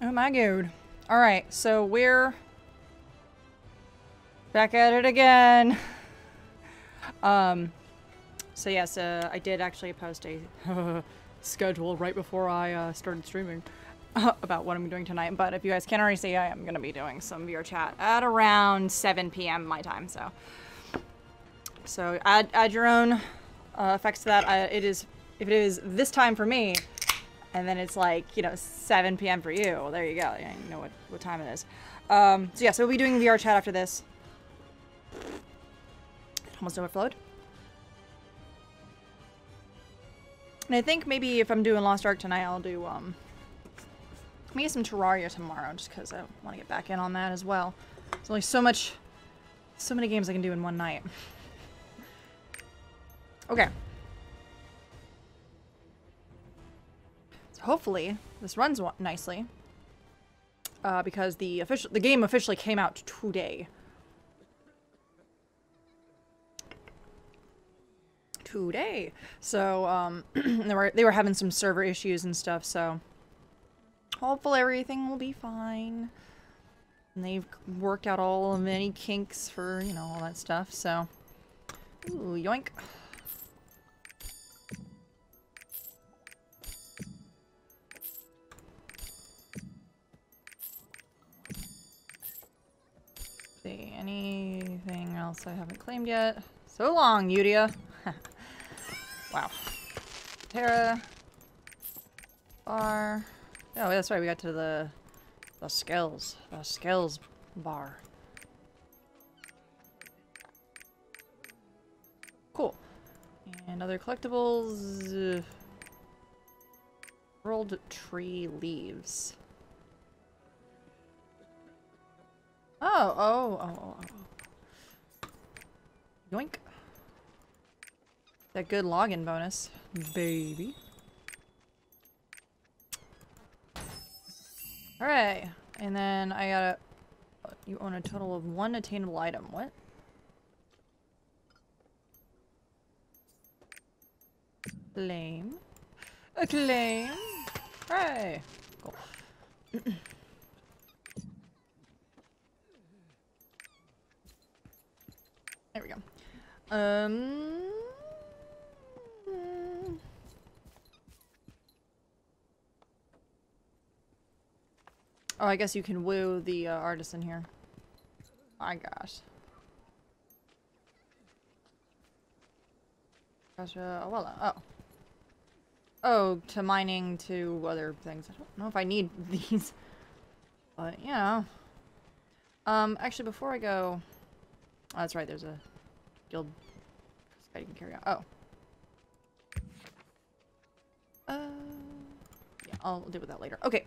Oh my god. Alright, so we're back at it again. um, so yes, uh, I did actually post a schedule right before I uh, started streaming about what I'm doing tonight. But if you guys can't already see, I am going to be doing some VR chat at around 7 p.m. my time. So, so add add your own uh, effects to that. I, it is if it is this time for me, and then it's like you know 7 p.m. for you. Well, there you go. You know what what time it is. Um, so yeah, so we'll be doing VR chat after this. It Almost overflowed. And I think maybe if I'm doing Lost Ark tonight, I'll do um maybe some Terraria tomorrow, just because I want to get back in on that as well. There's only so much, so many games I can do in one night. okay. Hopefully this runs nicely, uh, because the official the game officially came out today. today. So um, they were they were having some server issues and stuff. So hopefully everything will be fine. And they've worked out all of any kinks for you know all that stuff. So ooh yoink. Anything else I haven't claimed yet? So long, Yudia. Wow. Terra. Bar. Oh, that's right. We got to the the skills. The skills bar. Cool. And other collectibles. Uh, world tree leaves. Oh, oh, oh, oh, oh. Yoink. That good login bonus, baby. Alright, and then I gotta... You own a total of one attainable item. What? Claim. A claim. Hooray. Cool. there we go. Um... Oh, I guess you can woo the uh, artisan here. My gosh. Gotcha. Oh, well, oh. Oh, to mining to other things. I don't know if I need these. But, you know. Um, actually, before I go... Oh, that's right, there's a guild I can carry out. Oh. Uh, yeah, I'll deal with that later. Okay.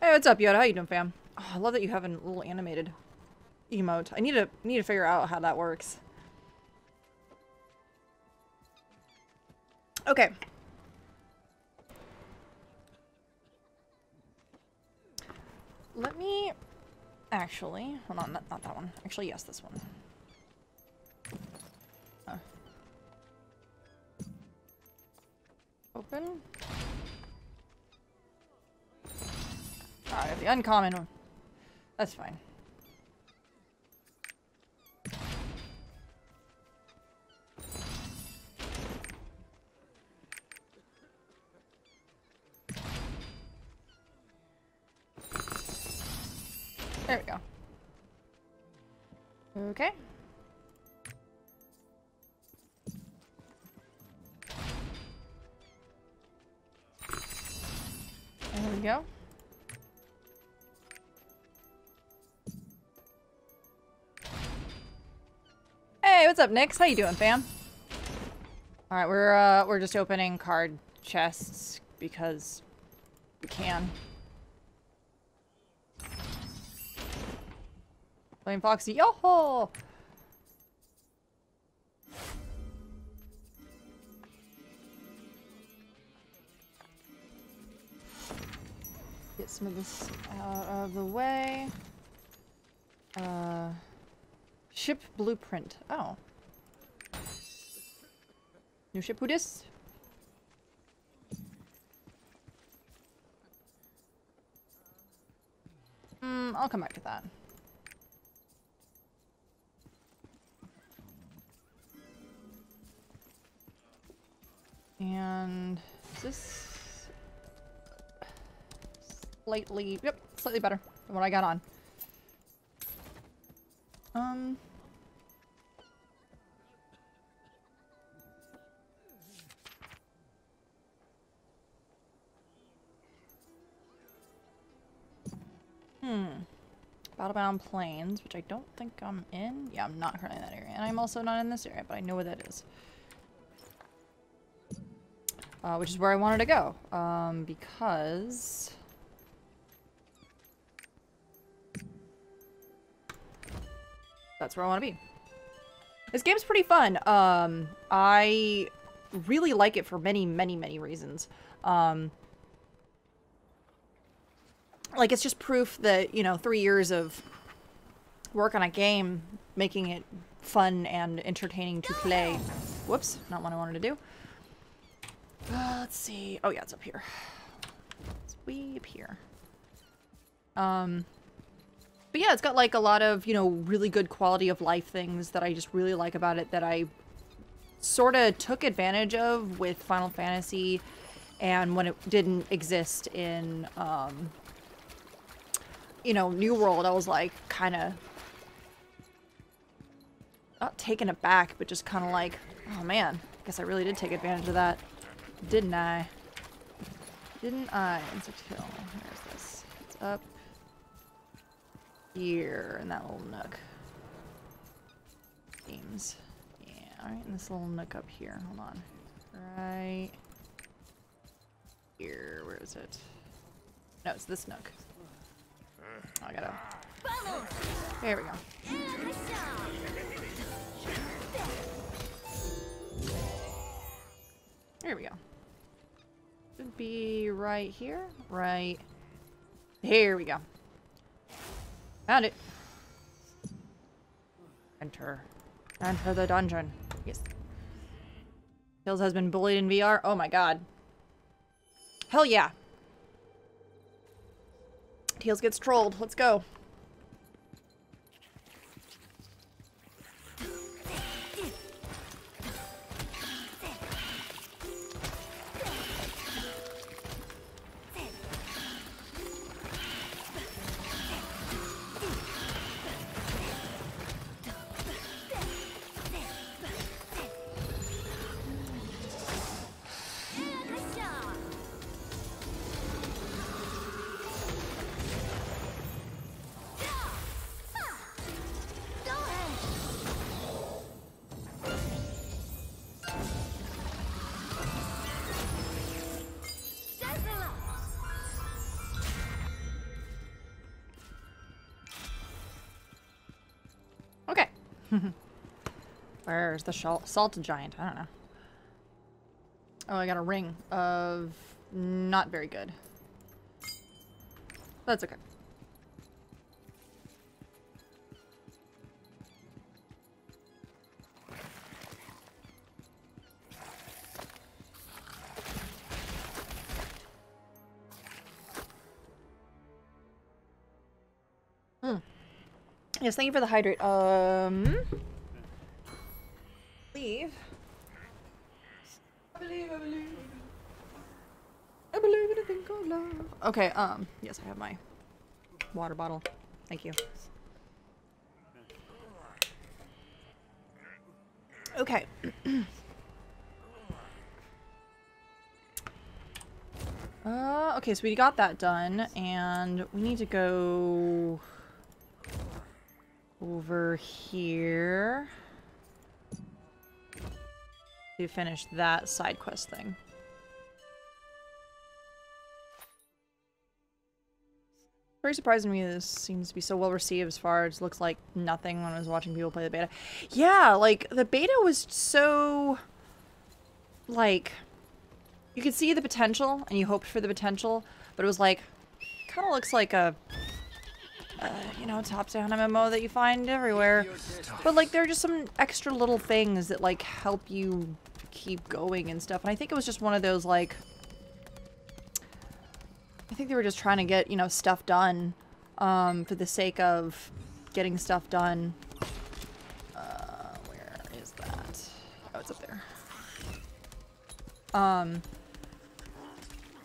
Hey, what's up, Yoda? How you doing, fam? Oh, I love that you have a little animated emote. I need to need to figure out how that works. Okay. Let me actually hold on, not, not that one. Actually, yes, this one. Open. Ah, Alright, the uncommon one. That's fine. There we go. Okay. Go. Hey, what's up, Nix? How you doing, fam? All right, we're uh, we're just opening card chests because we can. Flame Foxy, yo -ho! Some of this out of the way. Uh. Ship blueprint. Oh. New ship who this? Um, I'll come back to that. And is this slightly, yep, slightly better than what I got on. Um, Hmm. Battlebound Plains, which I don't think I'm in. Yeah, I'm not currently in that area. And I'm also not in this area, but I know where that is. Uh, which is where I wanted to go. Um, because... That's where I want to be. This game's pretty fun. Um, I really like it for many, many, many reasons. Um, like it's just proof that you know three years of work on a game making it fun and entertaining to play whoops not what i wanted to do uh, let's see oh yeah it's up here it's way up here um but yeah it's got like a lot of you know really good quality of life things that i just really like about it that i sort of took advantage of with final fantasy and when it didn't exist in um you know, New World, I was like kind of not taken aback, but just kind of like, oh man, I guess I really did take advantage of that, didn't I? Didn't I? Insect Hill. Where's this? It's up here in that little nook. Seems. Yeah, alright, in this little nook up here. Hold on. Right here. Where is it? No, it's this nook. Oh, I gotta. There we go. There we go. Should be right here. Right. Here we go. Found it. Enter. Enter the dungeon. Yes. Hills has been bullied in VR. Oh my god. Hell yeah. Tails gets trolled. Let's go. Where's the salt giant? I don't know. Oh, I got a ring of not very good. That's okay. Hmm. Yes, thank you for the hydrate. Um believe. I believe, I believe. I believe in a thing called love. Okay, um, yes, I have my water bottle. Thank you. Okay. uh, okay, so we got that done, and we need to go over here to finish that side quest thing. Very surprising to me this seems to be so well received as far as looks like nothing when I was watching people play the beta. Yeah, like the beta was so like you could see the potential and you hoped for the potential, but it was like kind of looks like a uh, you know, top-down MMO that you find everywhere. But, like, there are just some extra little things that, like, help you keep going and stuff. And I think it was just one of those, like... I think they were just trying to get, you know, stuff done um, for the sake of getting stuff done. Uh, where is that? Oh, it's up there. Um,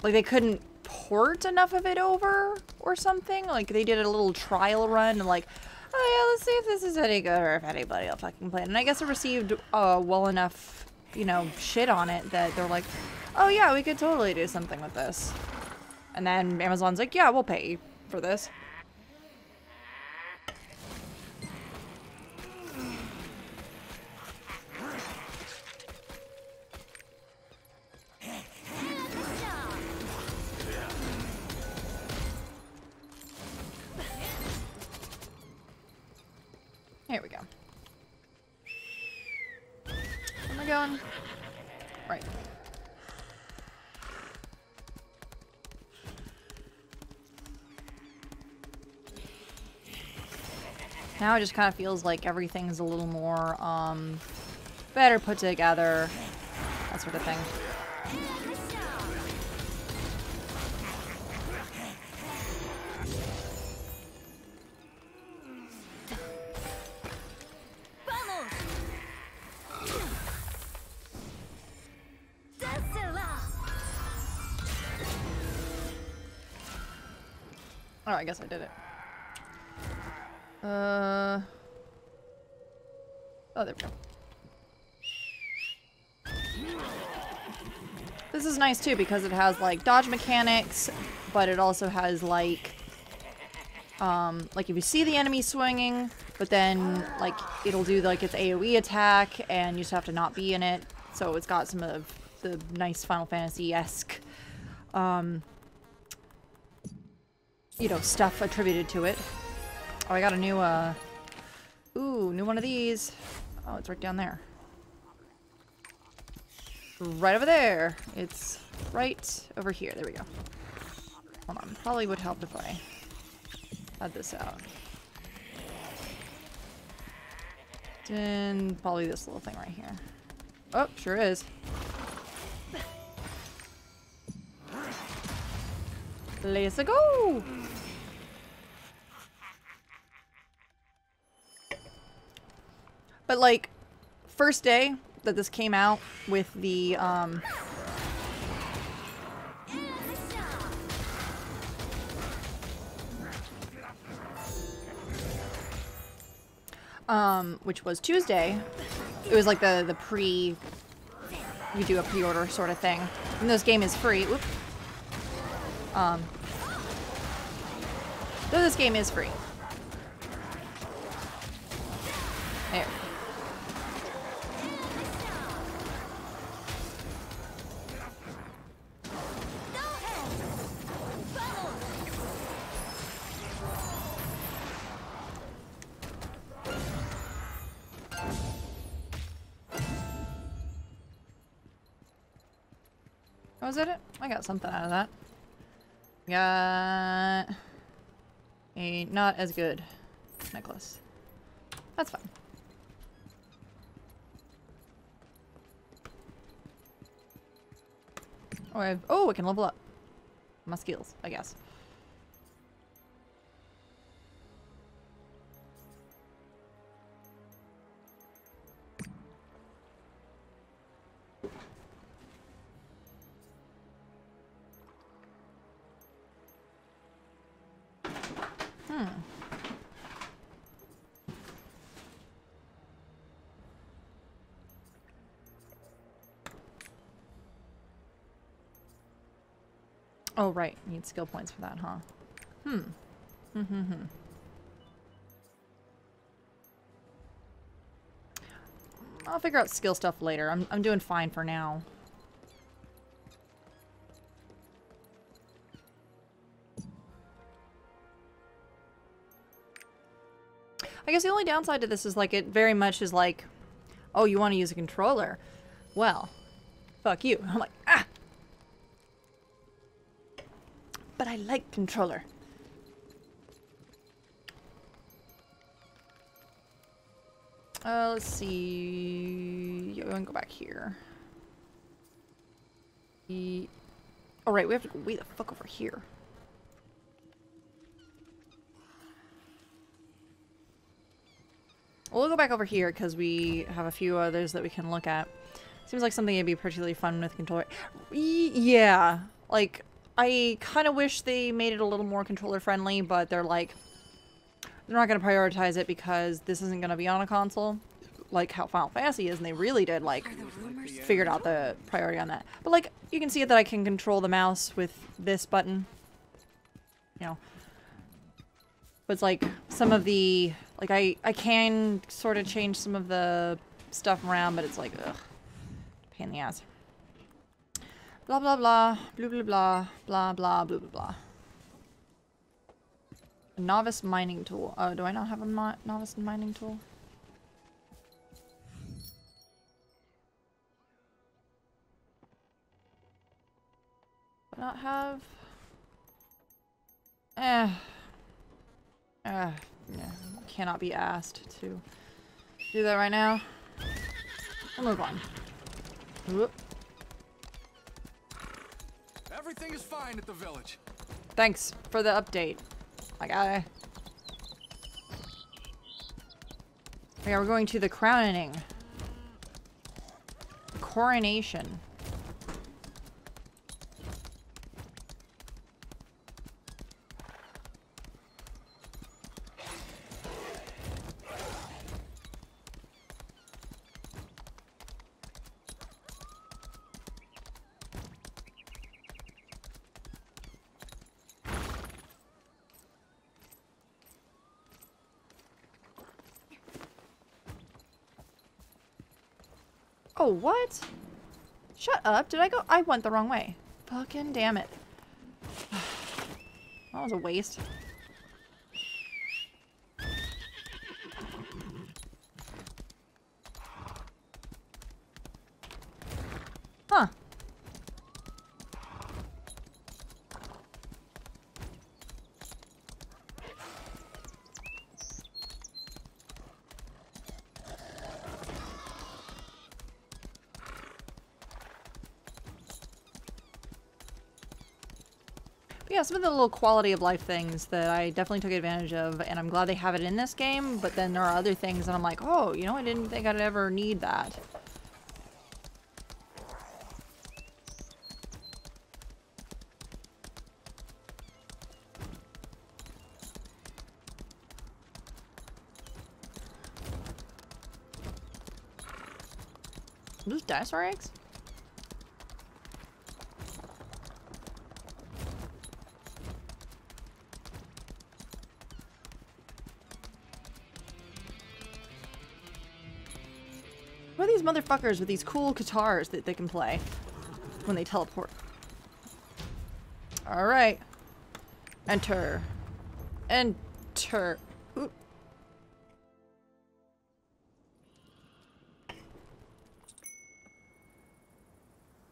like they couldn't port enough of it over or something. Like they did a little trial run and like, oh yeah, let's see if this is any good or if anybody will fucking play it. And I guess it received uh, well enough, you know, shit on it that they're like, oh yeah, we could totally do something with this. And then Amazon's like, yeah, we'll pay for this. Now it just kind of feels like everything's a little more, um, better put together, that sort of thing. Oh, I guess I did it. Uh. Oh, there we go. This is nice too because it has like dodge mechanics, but it also has like, um, like if you see the enemy swinging, but then like it'll do like its AOE attack, and you just have to not be in it. So it's got some of the nice Final Fantasy esque, um, you know, stuff attributed to it. Oh, I got a new, uh... Ooh, new one of these. Oh, it's right down there. Right over there. It's right over here. There we go. Hold on. Probably would help if I had this out. Then probably this little thing right here. Oh, sure is. Let's go! But like, first day that this came out with the, um... Um, which was Tuesday. It was like the, the pre... You do a pre-order sort of thing. And this game is free. Um... Though this game is free. Got something out of that. Got a not as good necklace. That's fine. Oh, I have, oh, I can level up my skills, I guess. Oh, right. Need skill points for that, huh? Hmm. Hmm, hmm, hmm. I'll figure out skill stuff later. I'm, I'm doing fine for now. I guess the only downside to this is like it very much is like, oh, you want to use a controller? Well, fuck you. I'm like, ah! But I like controller. Uh, let's see. Yeah, we want to go back here. The... Oh, right, we have to go way the fuck over here. We'll go back over here because we have a few others that we can look at. Seems like something that'd be particularly fun with controller. Y yeah, like I kind of wish they made it a little more controller friendly, but they're like, they're not going to prioritize it because this isn't going to be on a console like how Final Fantasy is, and they really did like figured out the priority on that. But like you can see that I can control the mouse with this button. You know. But it's like some of the like I I can sort of change some of the stuff around, but it's like ugh, pain in the ass. Blah blah blah, blah blah blah, blah blah blah blah blah. A novice mining tool. Oh, do I not have a novice mining tool? Do I not have? Eh. Eh. Yeah. Cannot be asked to do that right now. We'll move on. Whoop. Everything is fine at the village. Thanks for the update, my guy. Yeah, we're going to the crowning. Coronation. What? Shut up. Did I go? I went the wrong way. Fucking damn it. that was a waste. yeah, some of the little quality of life things that I definitely took advantage of, and I'm glad they have it in this game, but then there are other things that I'm like, oh, you know, I didn't think I'd ever need that. Those dinosaur eggs? Motherfuckers with these cool guitars that they can play when they teleport. Alright. Enter. Enter. Oop.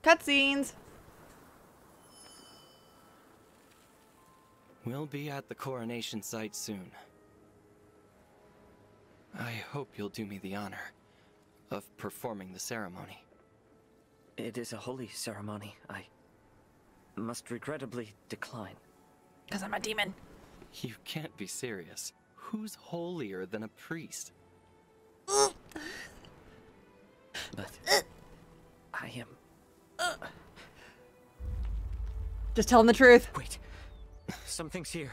Cutscenes! We'll be at the coronation site soon. I hope you'll do me the honor of performing the ceremony. It is a holy ceremony. I must regrettably decline. Because I'm a demon. You can't be serious. Who's holier than a priest? but I am. Just tell him the truth. Wait. Something's here.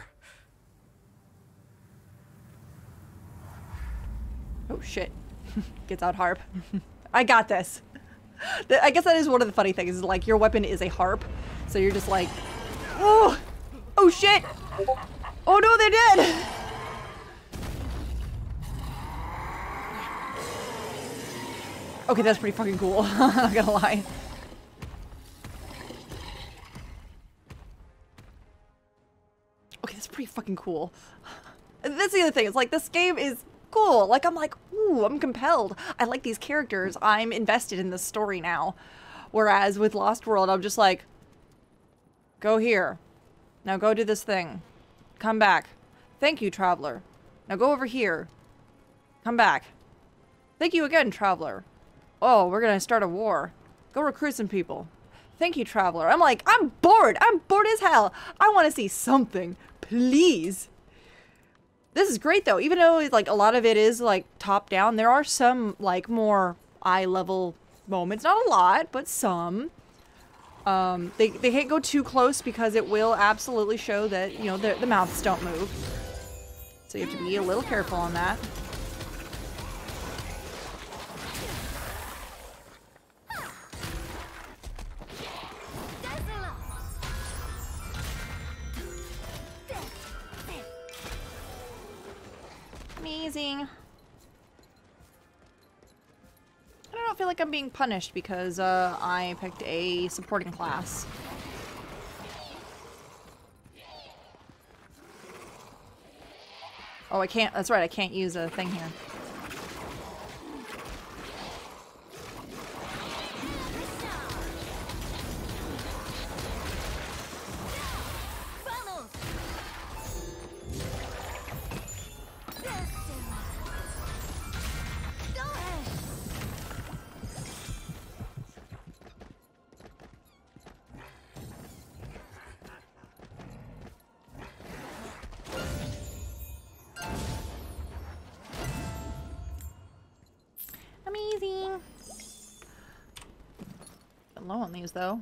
Oh shit. Gets out harp. I got this. I guess that is one of the funny things, like your weapon is a harp. So you're just like, oh, oh shit. Oh no, they're dead. Okay, that's pretty fucking cool. I'm not gonna lie. Okay, that's pretty fucking cool. That's the other thing. It's like this game is cool. Like, I'm like, ooh, I'm compelled. I like these characters. I'm invested in this story now. Whereas with Lost World, I'm just like, go here. Now go do this thing. Come back. Thank you, Traveler. Now go over here. Come back. Thank you again, Traveler. Oh, we're gonna start a war. Go recruit some people. Thank you, Traveler. I'm like, I'm bored. I'm bored as hell. I want to see something. Please. This is great though. Even though like a lot of it is like top down, there are some like more eye level moments. Not a lot, but some. Um, they, they can't go too close because it will absolutely show that, you know, the, the mouths don't move. So you have to be a little careful on that. Amazing. I don't feel like I'm being punished because uh, I picked a supporting class. Oh, I can't. That's right. I can't use a thing here. Though.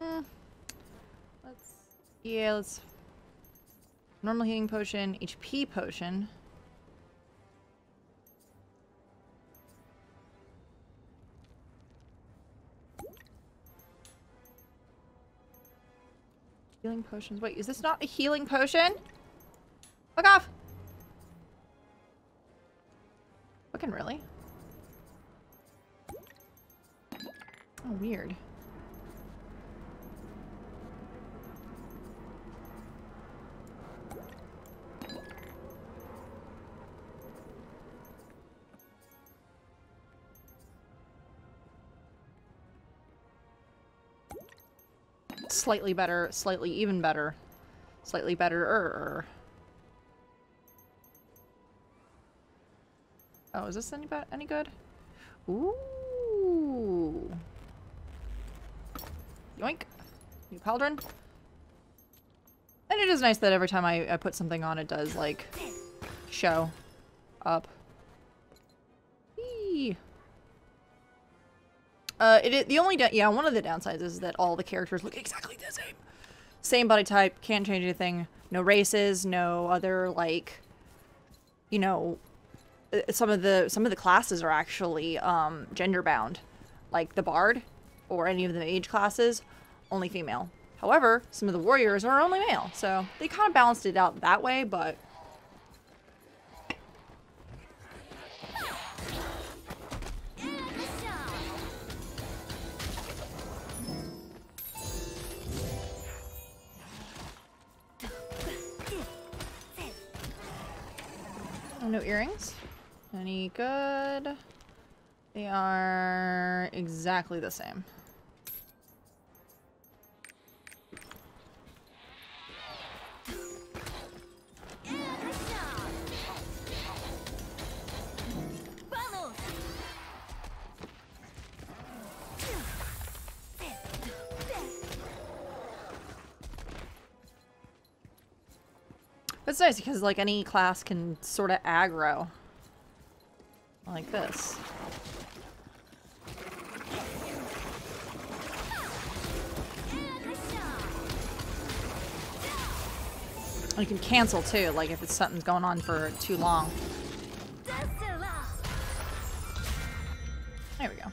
Hmm. Let's yeah, let's normal healing potion, HP potion. Healing potions. Wait, is this not a healing potion? Fuck off! Fucking really? Oh, weird. Slightly better, slightly even better. Slightly better -er. Oh, is this any any good? Ooh. Yoink. New Pauldron. And it is nice that every time I, I put something on, it does, like, show up. Eee. Uh, it, the only, yeah, one of the downsides is that all the characters look exactly the same. Same body type, can't change anything. No races, no other, like, you know, some of the some of the classes are actually um, gender bound, like the bard or any of the mage classes, only female. However, some of the warriors are only male, so they kind of balanced it out that way. But oh, no earrings. Any good? They are exactly the same. It's nice because like any class can sort of aggro like this. You can cancel too, like if it's something's going on for too long. There we go.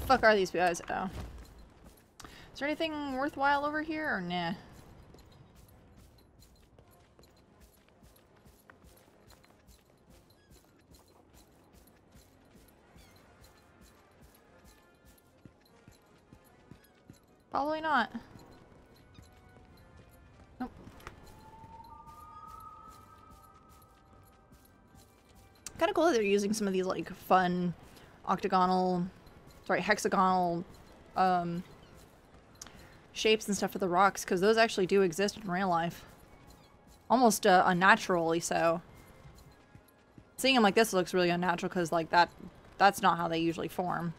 The fuck are these guys? Oh. Is there anything worthwhile over here or nah? Probably not. Nope. Kind of cool that they're using some of these like fun octagonal sorry, hexagonal um, shapes and stuff for the rocks, because those actually do exist in real life. almost uh, unnaturally so. Seeing them like this looks really unnatural because like that, that's not how they usually form.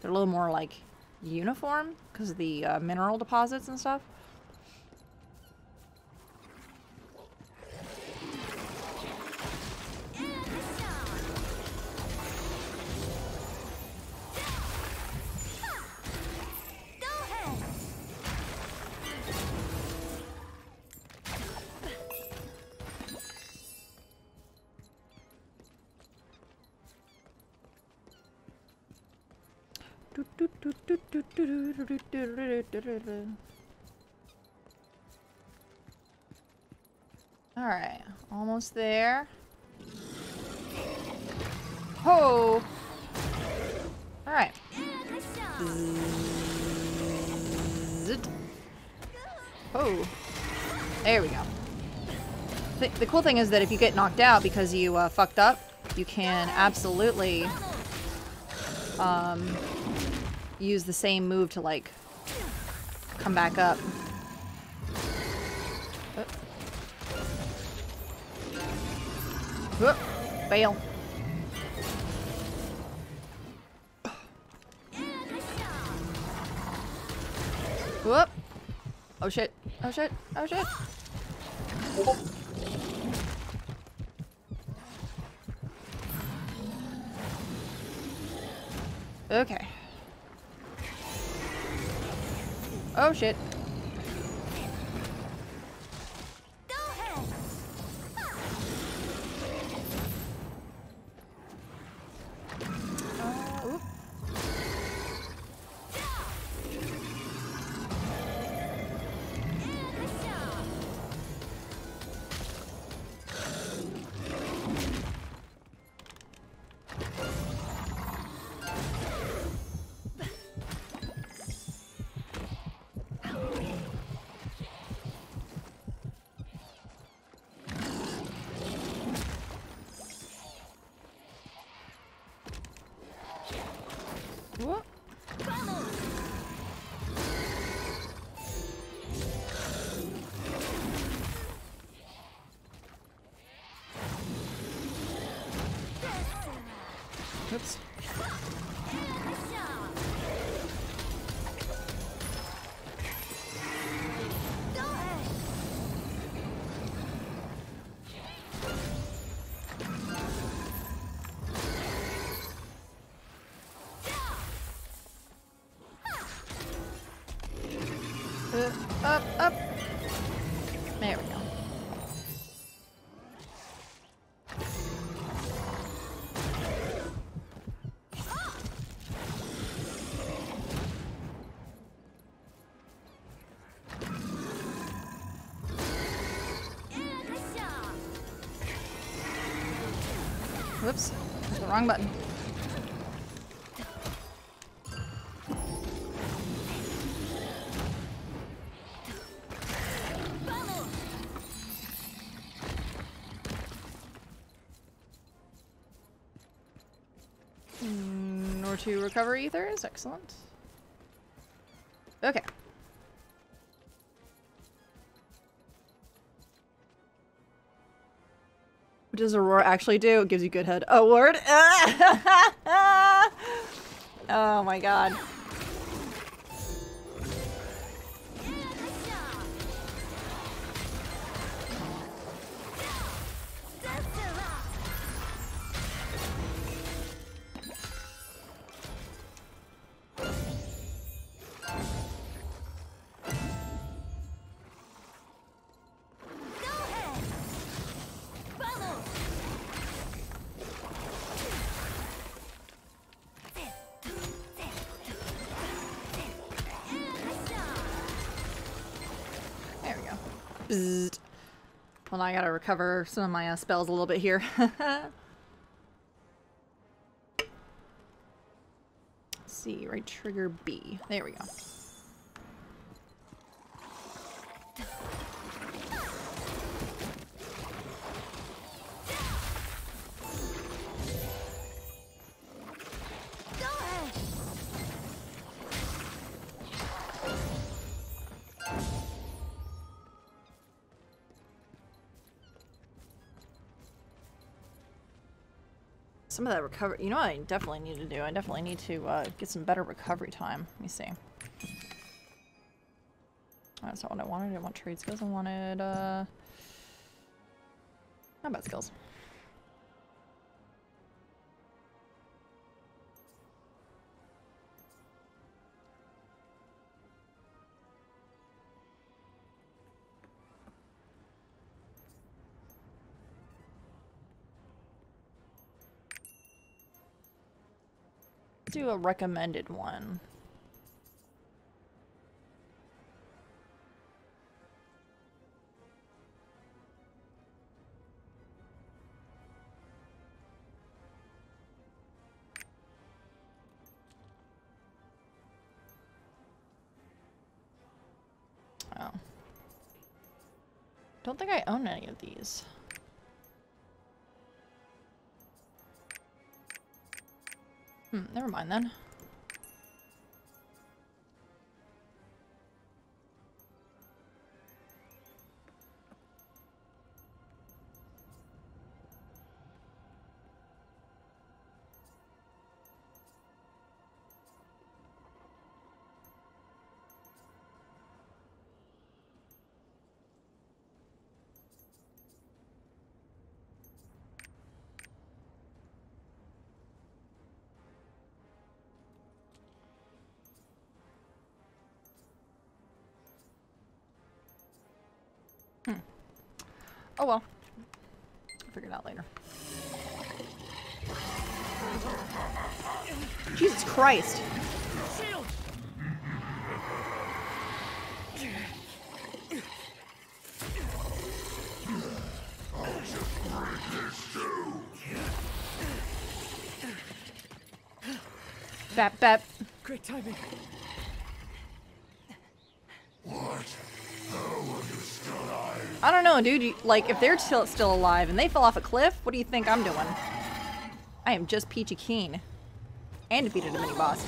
They're a little more like uniform because of the uh, mineral deposits and stuff. Alright, almost there. Ho! Alright. Zit. Oh. There we go. The, the cool thing is that if you get knocked out because you uh, fucked up, you can absolutely um, use the same move to like come back up. Oh. Whoop. Fail. Whoop. Oh shit. Oh shit. Oh shit. Okay. Oh shit. Whoops, that's the wrong button. Mm, Or to recover ethers, excellent. Does Aurora actually do? It gives you good head. Award? oh my god. Gotta recover some of my uh, spells a little bit here. See, right trigger B. There we go. Some of that recovery. You know what I definitely need to do? I definitely need to uh, get some better recovery time. Let me see. That's not what I wanted. I want trade skills. I wanted, uh... Combat skills. Do a recommended one. Oh. Don't think I own any of these. Hmm, never mind then. Oh well. I'll figure it out later. Jesus Christ. Bap bap. Great timing. I don't know, dude. You, like, if they're still, still alive and they fell off a cliff, what do you think I'm doing? I am just Peachy Keen. And defeated a mini-boss.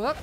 Whoop.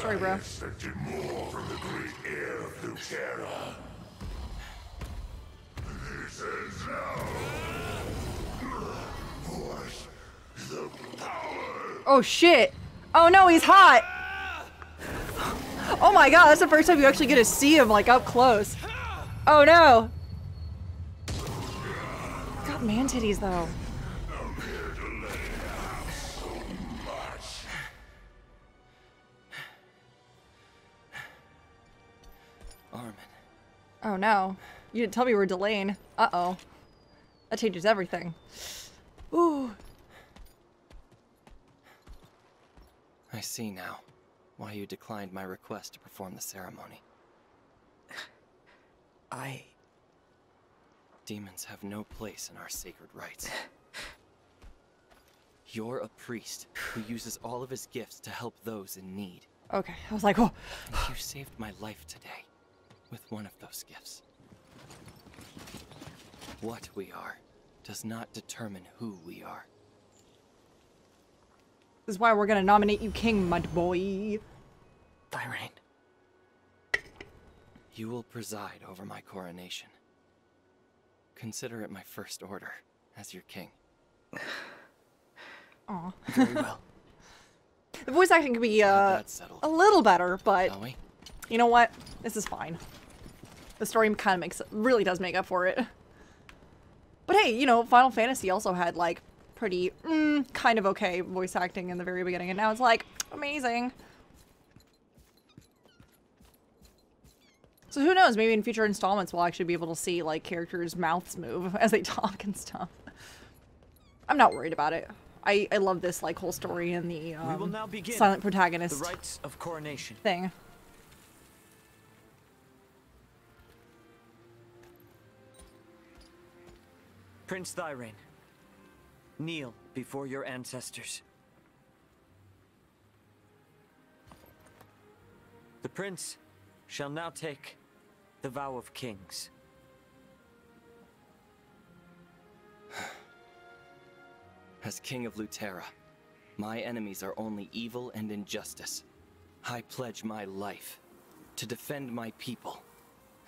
Story, bro. I expected more from the great heir of Luterra. This ends now. What? The power. Oh shit! Oh no, he's hot! Oh my god, that's the first time you actually get to see him like up close. Oh no! Got man titties though. No. You didn't tell me we were delaying. Uh-oh. That changes everything. Ooh. I see now why you declined my request to perform the ceremony. I. Demons have no place in our sacred rites. You're a priest who uses all of his gifts to help those in need. Okay. I was like, oh. And you saved my life today with one of those gifts. What we are does not determine who we are. This is why we're gonna nominate you king, my boy. Thirain. You will preside over my coronation. Consider it my first order as your king. Aw. Very well. The voice acting could be, uh, a little better, but you know what? This is fine. The story kind of makes, really does make up for it. But hey, you know, Final Fantasy also had, like, pretty, mm, kind of okay voice acting in the very beginning, and now it's, like, amazing. So who knows, maybe in future installments we'll actually be able to see, like, characters' mouths move as they talk and stuff. I'm not worried about it. I, I love this, like, whole story and the, um, we will now begin silent the protagonist rites of coronation. thing. Prince Thirain, kneel before your ancestors. The prince shall now take the vow of kings. As king of Luterra, my enemies are only evil and injustice. I pledge my life to defend my people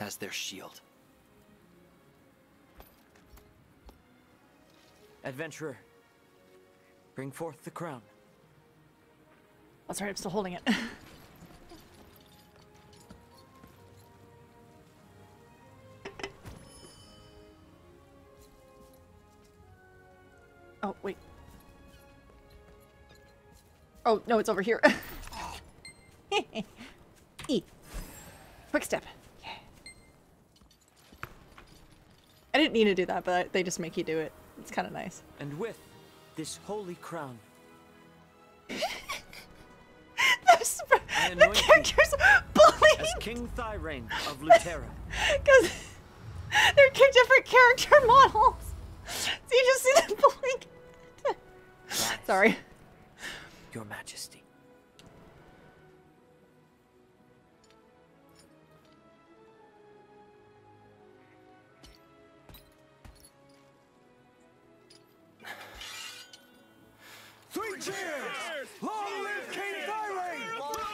as their shield. Adventurer, bring forth the crown. Oh, That's right, I'm still holding it. oh, wait. Oh, no, it's over here. e. Quick step. Yeah. I didn't need to do that, but they just make you do it. It's kind of nice. And with this holy crown, Those, the characters as King Thirain of Luterra, because they're two different character models. So you just see them bullying. Sorry. Your Majesty.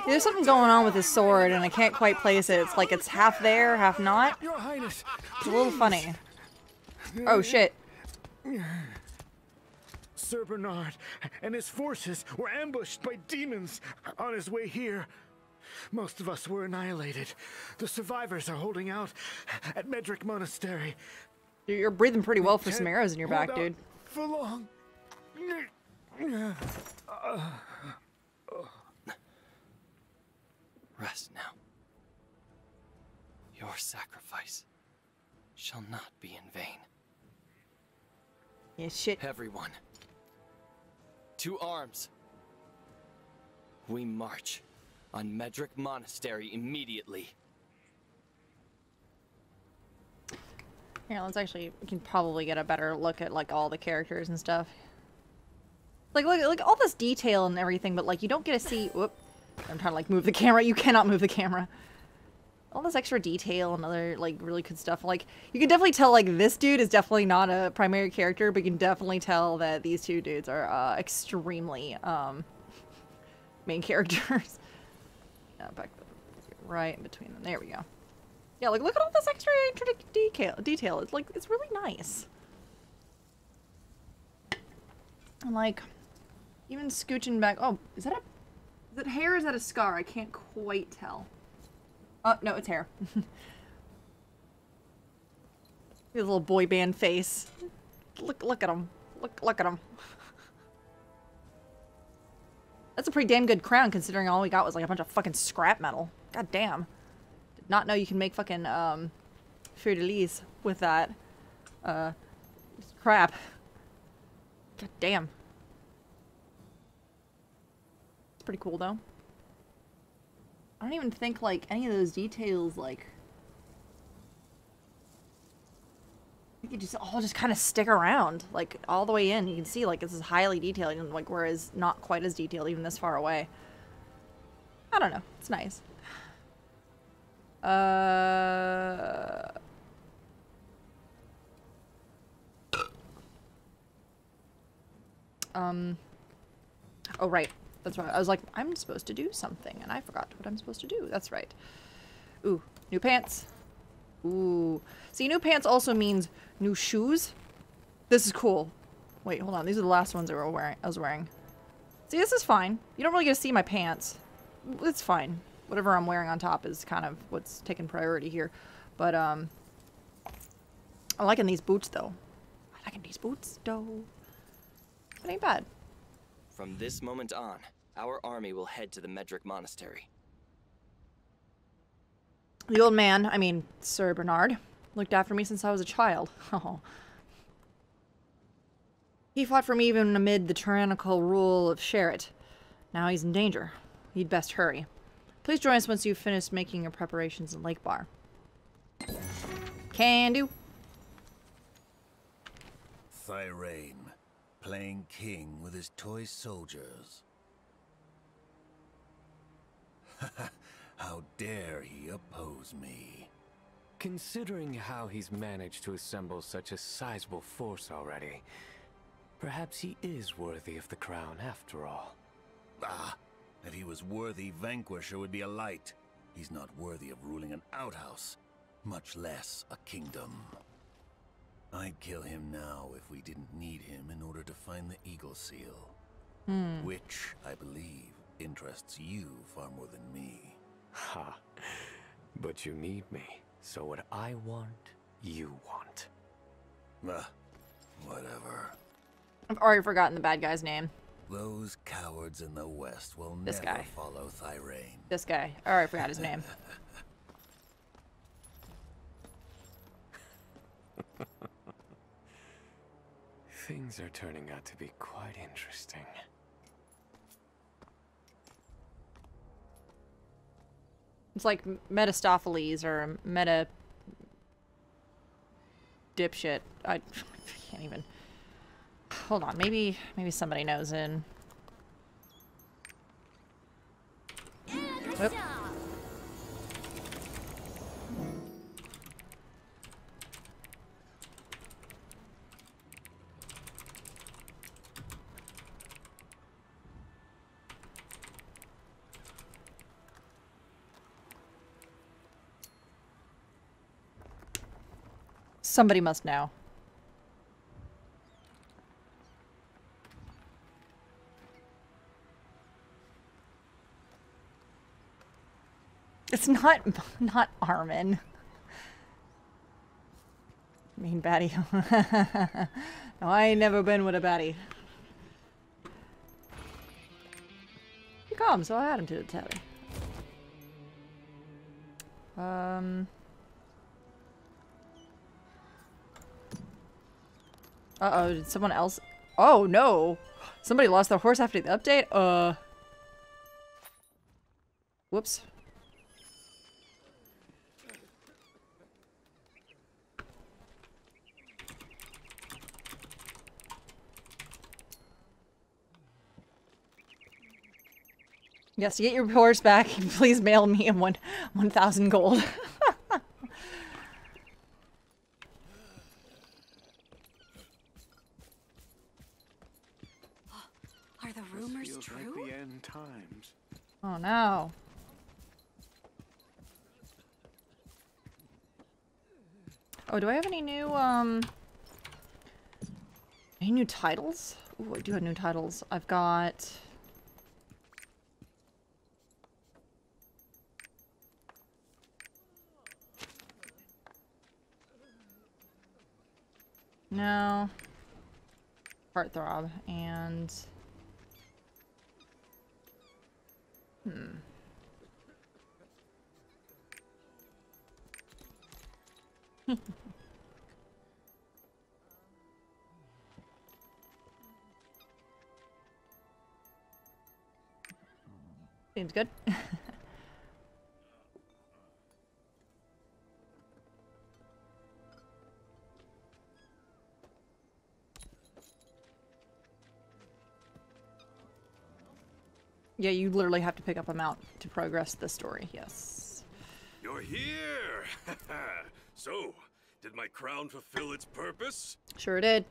There's something going on with his sword, and I can't quite place it. It's like it's half there, half not. It's a little funny. Oh shit. Sir Bernard and his forces were ambushed by demons on his way here. Most of us were annihilated. The survivors are holding out at Medrick Monastery. You're you're breathing pretty well for some arrows in your back, dude. For long. Uh, Rest now. Your sacrifice shall not be in vain. Yeah, shit. Everyone, to arms. We march on Medrick Monastery immediately. Here, let's actually, we can probably get a better look at like all the characters and stuff. Like, look, like all this detail and everything, but like you don't get to see. Whoop! I'm trying to like move the camera. You cannot move the camera. all this extra detail and other like really good stuff. Like you can definitely tell like this dude is definitely not a primary character, but you can definitely tell that these two dudes are uh, extremely um, main characters. yeah, back right in between them. There we go. Yeah, like look at all this extra intricate detail. Detail. It's like it's really nice. And like, even scooching back. Oh, is that a? It hair? Is that a scar? I can't quite tell. Oh no, it's hair. His little boy band face. Look, look at him. Look, look at him. That's a pretty damn good crown considering all we got was like a bunch of fucking scrap metal. God damn. Did not know you can make fucking um, fleur de lis with that. Uh, crap. God damn. Pretty cool though. I don't even think like any of those details like think it just all just kind of stick around like all the way in. You can see like this is highly detailed and like whereas not quite as detailed even this far away. I don't know. It's nice. Uh Um Oh right. That's right. I was like, I'm supposed to do something, and I forgot what I'm supposed to do. That's right. Ooh, new pants. Ooh. See, new pants also means new shoes. This is cool. Wait, hold on. These are the last ones I, were wearing, I was wearing. See, this is fine. You don't really get to see my pants. It's fine. Whatever I'm wearing on top is kind of what's taking priority here. But, um... I'm liking these boots, though. I'm liking these boots, though. It ain't bad. From this moment on, our army will head to the Medrick Monastery. The old man, I mean, Sir Bernard, looked after me since I was a child. Oh. He fought for me even amid the tyrannical rule of Sherrit. Now he's in danger. You'd best hurry. Please join us once you've finished making your preparations in Lakebar. Can do. Thirain, playing king with his toy soldiers. How dare he oppose me? Considering how he's managed to assemble such a sizable force already, perhaps he is worthy of the crown after all. Ah, if he was worthy, Vanquisher would be a light. He's not worthy of ruling an outhouse, much less a kingdom. I'd kill him now if we didn't need him in order to find the Eagle Seal. Which, I believe, interests you far more than me. Ha. But you need me, so what I want, you want. Ah, whatever. I've already forgotten the bad guy's name. Those cowards in the West will This never guy. follow Thirain. This guy. I already forgot his name. Things are turning out to be quite interesting. It's like Metastopheles or Meta dipshit. I can't even. Hold on, maybe maybe somebody knows in. Oop. Somebody must know. It's not not Armin. Mean baddie. no, I ain't never been with a baddie. He come, so I add him to the telly. Um. Uh oh, did someone else? Oh no! Somebody lost their horse after the update? Uh. Whoops. Yes, to get your horse back, please mail me one one thousand gold. Are the rumors Feels true? like the end times. oh no. Oh, do I have any new um any new titles? Ooh, I do have new titles. I've got No. Heartthrob and Hmm. Seems good. yeah, you literally have to pick up a mount to progress the story, yes. You're here! so, did my crown fulfill its purpose? Sure did.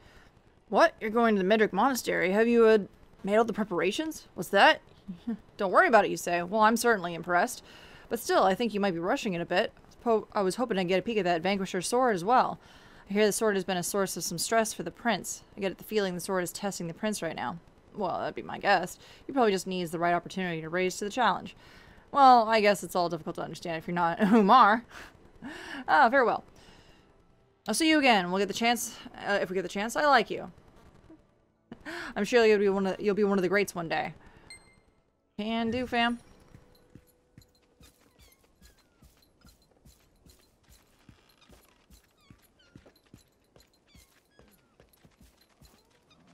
What? You're going to the Medrick Monastery? Have you uh, made all the preparations? What's that? Don't worry about it, you say. Well, I'm certainly impressed. But still, I think you might be rushing it a bit. I was hoping to get a peek at that Vanquisher sword as well. I hear the sword has been a source of some stress for the prince. I get the feeling the sword is testing the prince right now. Well, that'd be my guess. He probably just needs the right opportunity to raise to the challenge. Well, I guess it's all difficult to understand if you're not Umar. ah, farewell. I'll see you again. We'll get the chance. Uh, if we get the chance, I like you. I'm sure you'll be one of you'll be one of the greats one day. Can do, fam.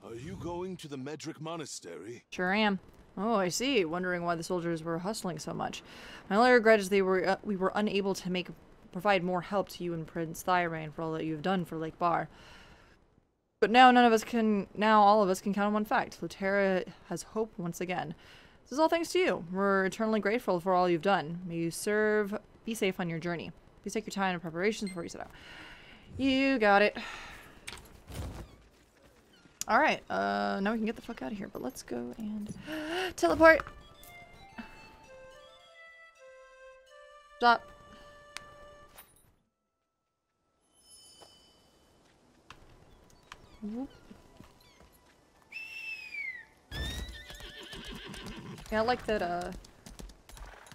Are you going to the Medrick Monastery? Sure am. Oh, I see. Wondering why the soldiers were hustling so much. My only regret is they were uh, we were unable to make provide more help to you and Prince Thirain for all that you've done for Lakebar. But now none of us can now all of us can count on one fact. Luterra has hope once again. This is all thanks to you. We're eternally grateful for all you've done. May you serve be safe on your journey. Please take your time and preparations before you set out. You got it. Alright, uh, now we can get the fuck out of here, but let's go and teleport. Stop. Whoop. Yeah, I like that, uh,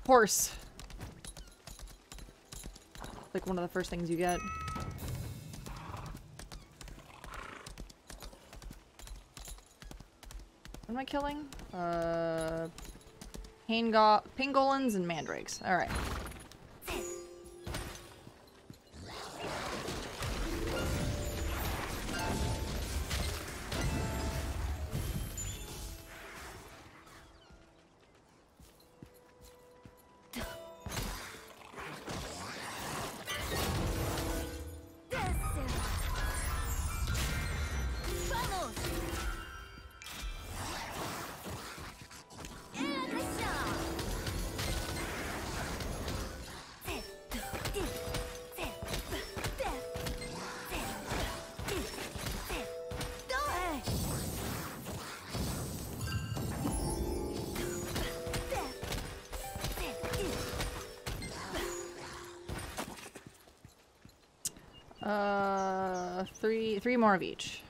horse. Like one of the first things you get. What am I killing? Uh, Pango pangolins and mandrakes. All three, more of each.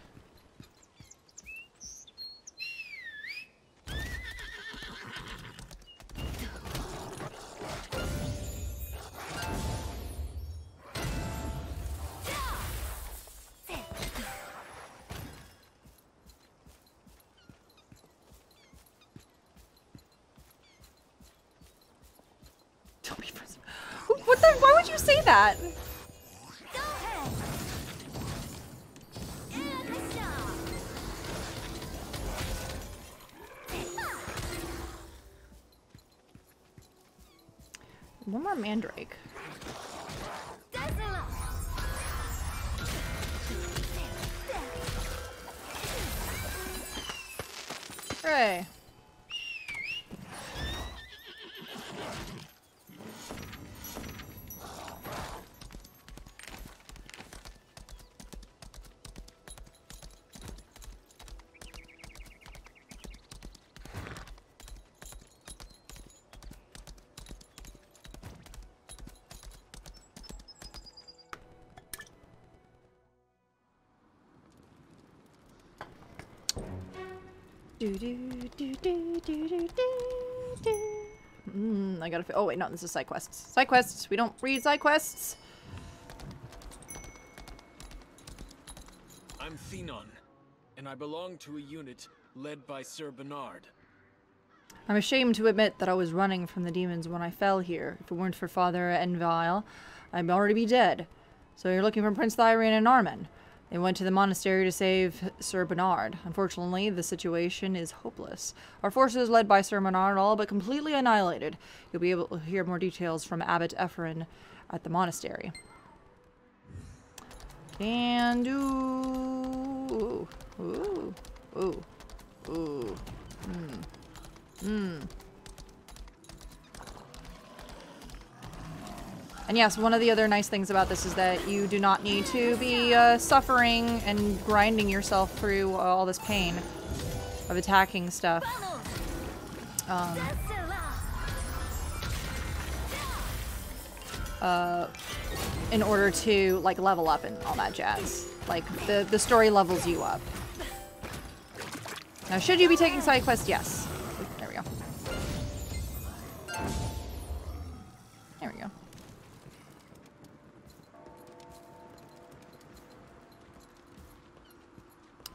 One Do do do do do do do do. Mm, I gotta. Oh wait, no, this is side quests. Side quests. We don't read side quests. I'm Thenon, and I belong to a unit led by Sir Bernard. I'm ashamed to admit that I was running from the demons when I fell here. If it weren't for Father Envile, I'd already be dead. So you're looking for Prince Thirain and Armin. They went to the monastery to save Sir Bernard. Unfortunately, the situation is hopeless. Our forces, led by Sir Bernard, are all but completely annihilated. You'll be able to hear more details from Abbot Ephraim at the monastery. And ooh, ooh, ooh, ooh, hmm. Hmm. And yes, one of the other nice things about this is that you do not need to be uh, suffering and grinding yourself through all this pain of attacking stuff. Um, uh, in order to like level up and all that jazz. Like the the story levels you up. Now, should you be taking side quests? Yes. There we go. There we go.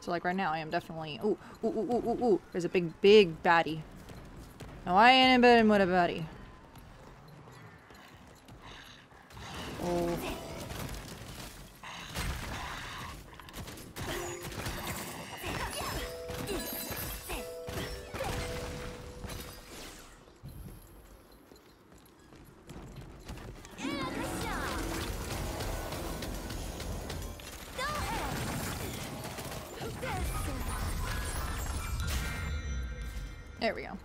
So like right now, I am definitely. Ooh, ooh, ooh, ooh, ooh. There's a big, big baddie. No, I ain't in bed with a baddie. Oh. There we go.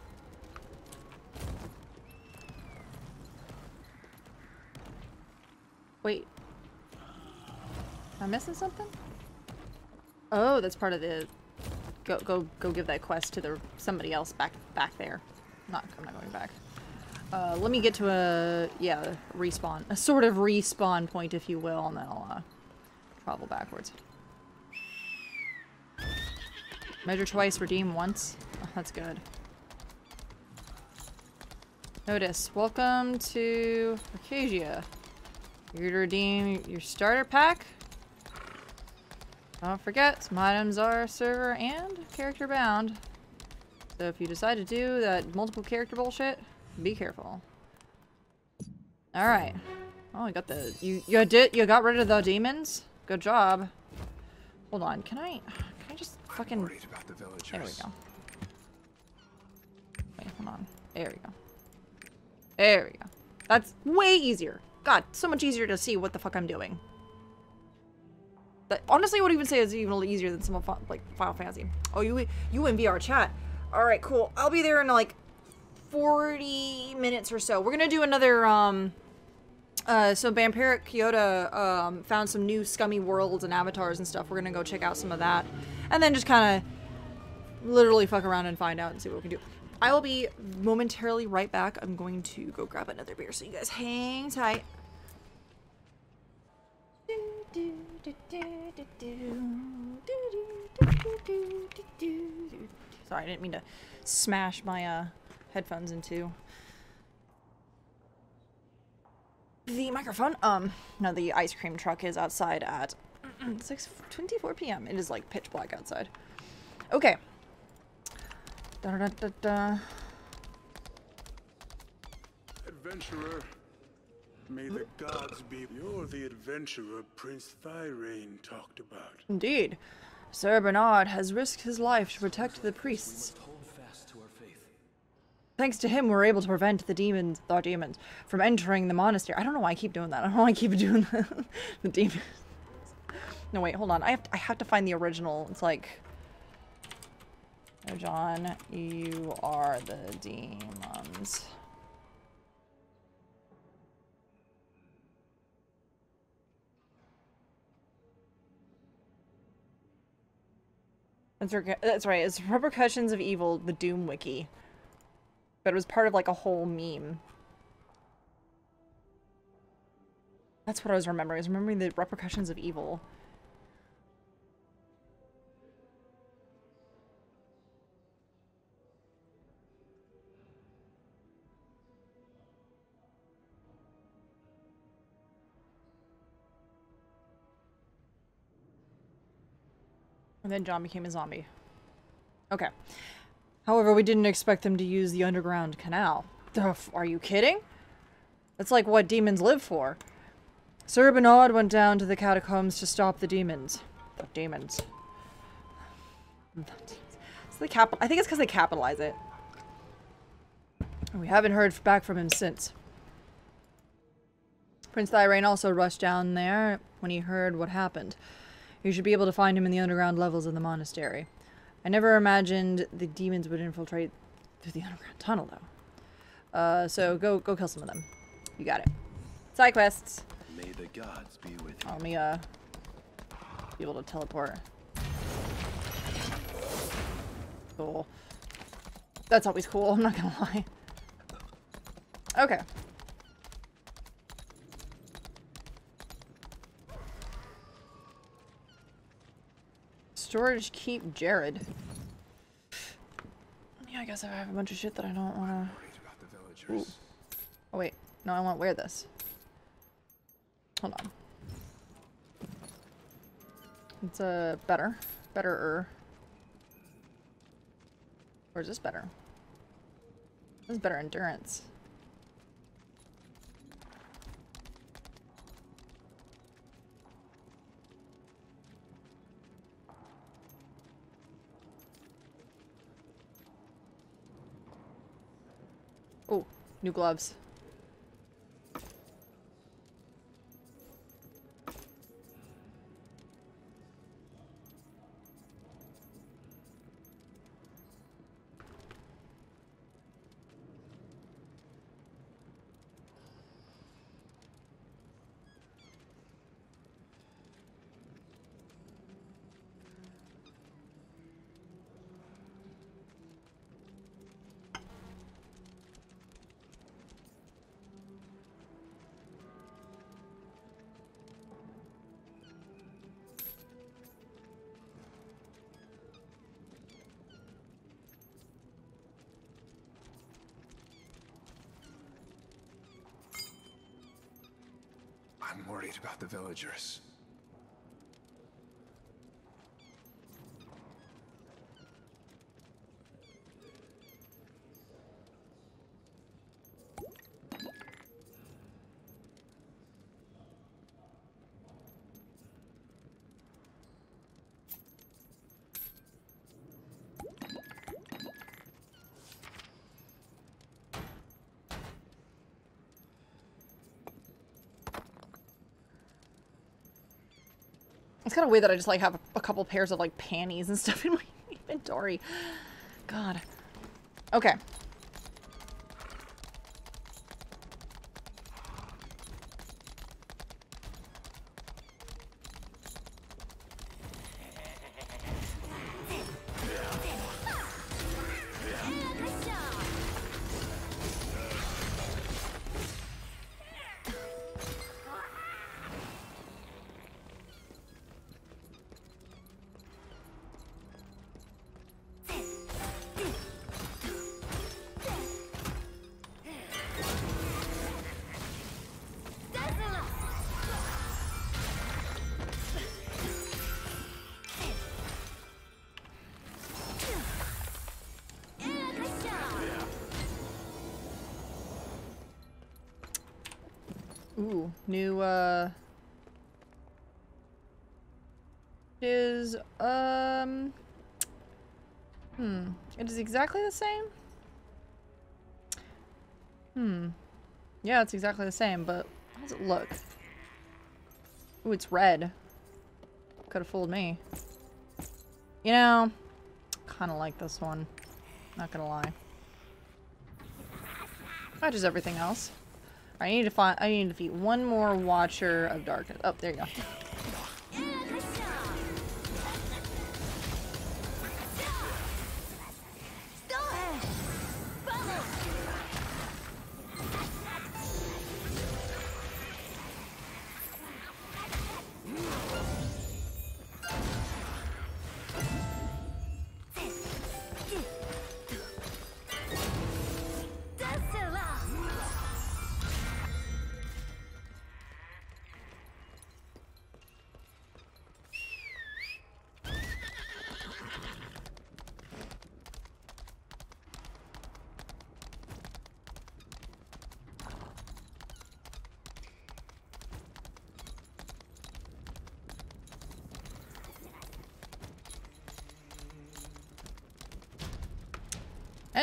Wait. Am I missing something? Oh, that's part of the go go go give that quest to the somebody else back back there. Not I'm not going back. Uh, let me get to a yeah respawn, a sort of respawn point, if you will, and then I'll uh, travel backwards. Measure twice, redeem once. Oh, that's good. Notice, welcome to Arcadia. Here to redeem your starter pack. Don't forget, some items are server and character bound. So if you decide to do that multiple character bullshit, be careful. Alright. Oh, I got the- you- you did- you got rid of the demons? Good job. Hold on, can I- can I just fucking- Worried about the villagers. there we go. Wait, hold on. There we go. There we go. That's way easier. God, so much easier to see what the fuck I'm doing. That honestly, I would even say is even a little easier than some of like Final Fantasy. Oh, you you in VR chat? All right, cool. I'll be there in like 40 minutes or so. We're gonna do another um. Uh, so Vampiric Kyoto um, found some new scummy worlds and avatars and stuff. We're gonna go check out some of that, and then just kind of literally fuck around and find out and see what we can do. I will be momentarily right back. I'm going to go grab another beer, so you guys hang tight. Sorry, I didn't mean to smash my uh, headphones into the microphone. Um, no, the ice cream truck is outside at 6:24 p.m. It is like pitch black outside. Okay. Da da da da. Adventurer, may the gods be. You're the adventurer Prince Thirain talked about. Indeed. Sir Bernard has risked his life to protect the priests. Thanks to him, we're able to prevent the demons, the demons, from entering the monastery. I don't know why I keep doing that. I don't know why I keep doing the, the demons. No, wait, hold on. I have to, I have to find the original. It's like, oh, John, you are the demons. That's, that's right. It's Repercussions of Evil, the Doom Wiki. But it was part of like a whole meme. That's what I was remembering. I was remembering the Repercussions of Evil. And then John became a zombie. Okay. However, we didn't expect them to use the underground canal. Are you kidding? That's like what demons live for. Sir Bernard went down to the catacombs to stop the demons. The demons. It's the cap- I think it's because they capitalize it. We haven't heard back from him since. Prince Thirain also rushed down there when he heard what happened. You should be able to find him in the underground levels of the monastery. I never imagined the demons would infiltrate through the underground tunnel, though. Uh, so go go kill some of them. You got it. Side quests. May the gods be with you. Oh, let me uh be able to teleport. Cool. That's always cool. I'm not gonna lie. Okay. Storage keep Jared. Yeah, I guess I have a bunch of shit that I don't wanna. Ooh. Oh wait, no, I won't wear this. Hold on. It's a uh, better, better-er. Or is this better? This is better endurance. Oh, new gloves. Villagers. It's kind of weird that I just like have a, couple pairs of like panties and stuff in my inventory. God. Okay. New, uh... Is, um... Hmm. It is exactly the same? Hmm. Yeah, it's exactly the same, but how does it look? Ooh, it's red. Could have fooled me. You know, kind of like this one. Not gonna lie. Matches everything else. I need to find. I need to defeat one more Watcher of Darkness. Oh, there you go.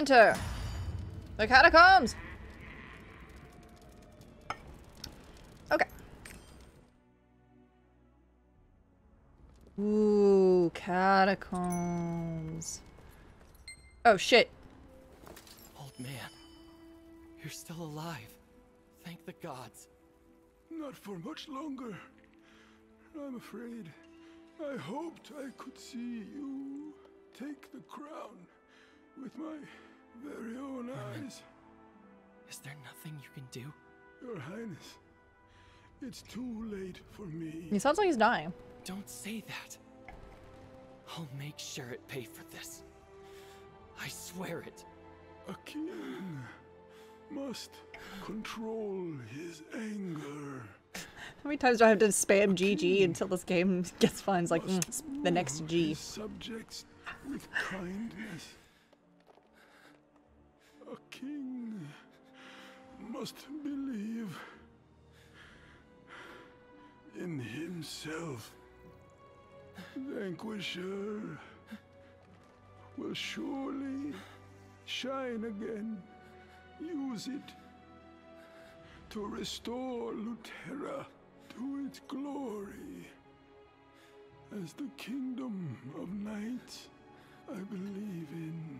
Enter the catacombs. Okay. Ooh, catacombs. Oh shit. Old man, you're still alive. Thank the gods. Not for much longer. I'm afraid. I hoped I could see you take the crown with my very own eyes. Is there nothing you can do? Your Highness, it's too late for me. He sounds like he's dying. Don't say that. I'll make sure it pay for this. I swear it. A king must control his anger. How many times do I have to spam GG until this game gets fun? It's like mm, the next G. Subjects with kindness. A king must believe in himself. Vanquisher will surely shine again. Use it to restore Luterra to its glory. As the kingdom of night I believe in.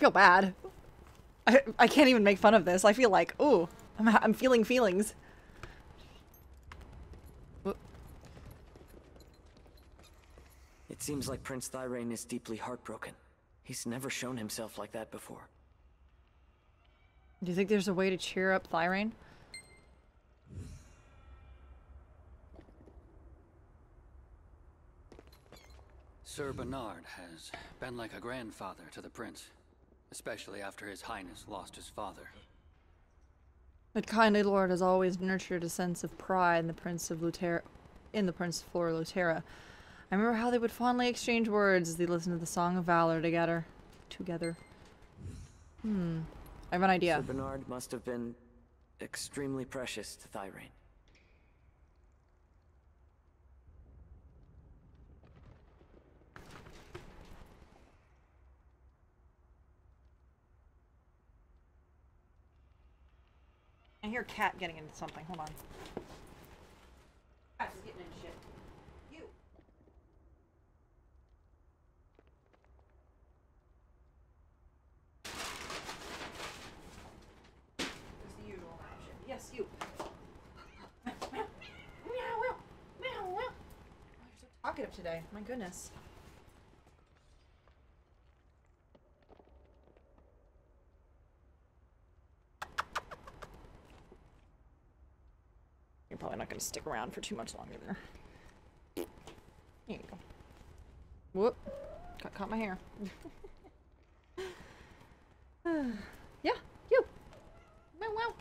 feel bad. I, I can't even make fun of this. I feel like, ooh, I'm, I'm feeling feelings. It seems like Prince Thirain is deeply heartbroken. He's never shown himself like that before. Do you think there's a way to cheer up Thirain? Sir Bernard has been like a grandfather to the prince, especially after his highness lost his father. That kindly lord has always nurtured a sense of pride in the Prince of Luterra, in the Prince of Flora Luterra. I remember how they would fondly exchange words as they listened to the Song of Valor together. Together. Hmm. I have an idea. Sir Bernard must have been extremely precious to Thirain. Hear Cat getting into something. Hold on. Cat's getting into shit. You. It's the usual amount of shit. Yes, you. Meow, meow, meow, meow, meow. Oh, you're so talkative today. My goodness. You're probably not going to stick around for too much longer there. There you go. Whoop. Caught my hair. yeah, you. Wow, wow.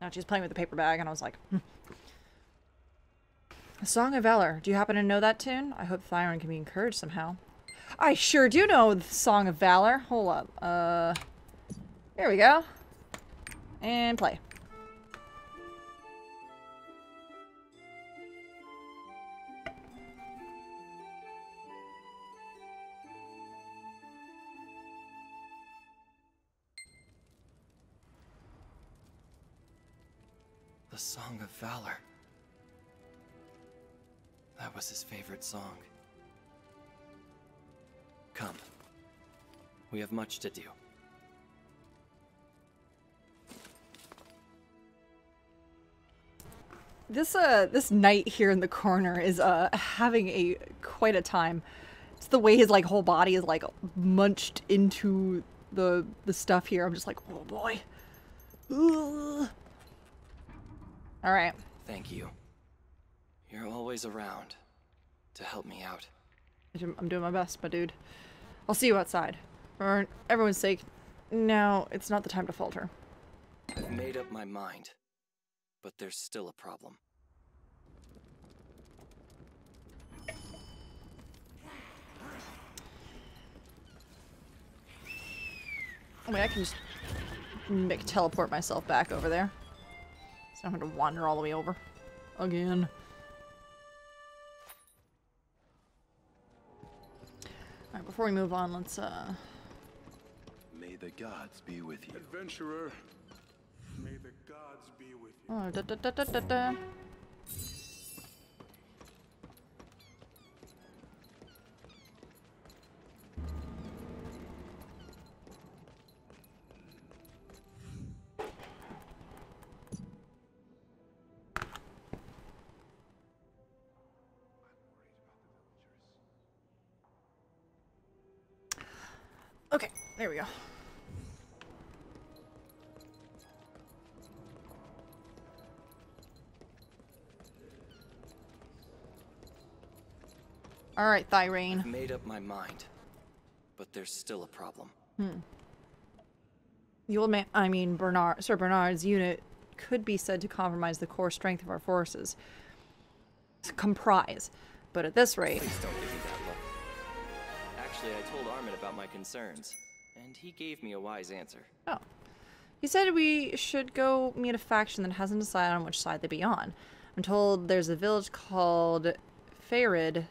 Now she's playing with the paper bag, and I was like, hmm. A Song of Valor. Do you happen to know that tune? I hope Thirain can be encouraged somehow. I sure do know the Song of Valor. Hold up. Uh, there we go. And play. The Song of Valor. That was his favorite song. Come. We have much to do. This uh this knight here in the corner is uh having a quite a time. It's the way his like whole body is like munched into the the stuff here. I'm just like, oh boy. Ugh. All right. Thank you. You're always around to help me out. I'm doing my best, my dude. I'll see you outside. For everyone's sake, now it's not the time to falter. I've made up my mind, but there's still a problem. I mean, I can just make teleport myself back over there. So I don't have to wander all the way over. Again. Alright, before we move on, let's, uh... May the gods be with you. Adventurer, may the gods be with you. Oh, da da da da da da. There we go. All right, Thirain. I've made up my mind, but there's still a problem. Hmm. The old man, I mean Bernard, Sir Bernard's unit could be said to compromise the core strength of our forces. Comprise. But at this rate... Please don't give me that look. Actually, I told Armin about my concerns, and he gave me a wise answer. Oh. He said we should go meet a faction that hasn't decided on which side they be on. I'm told there's a village called Farid,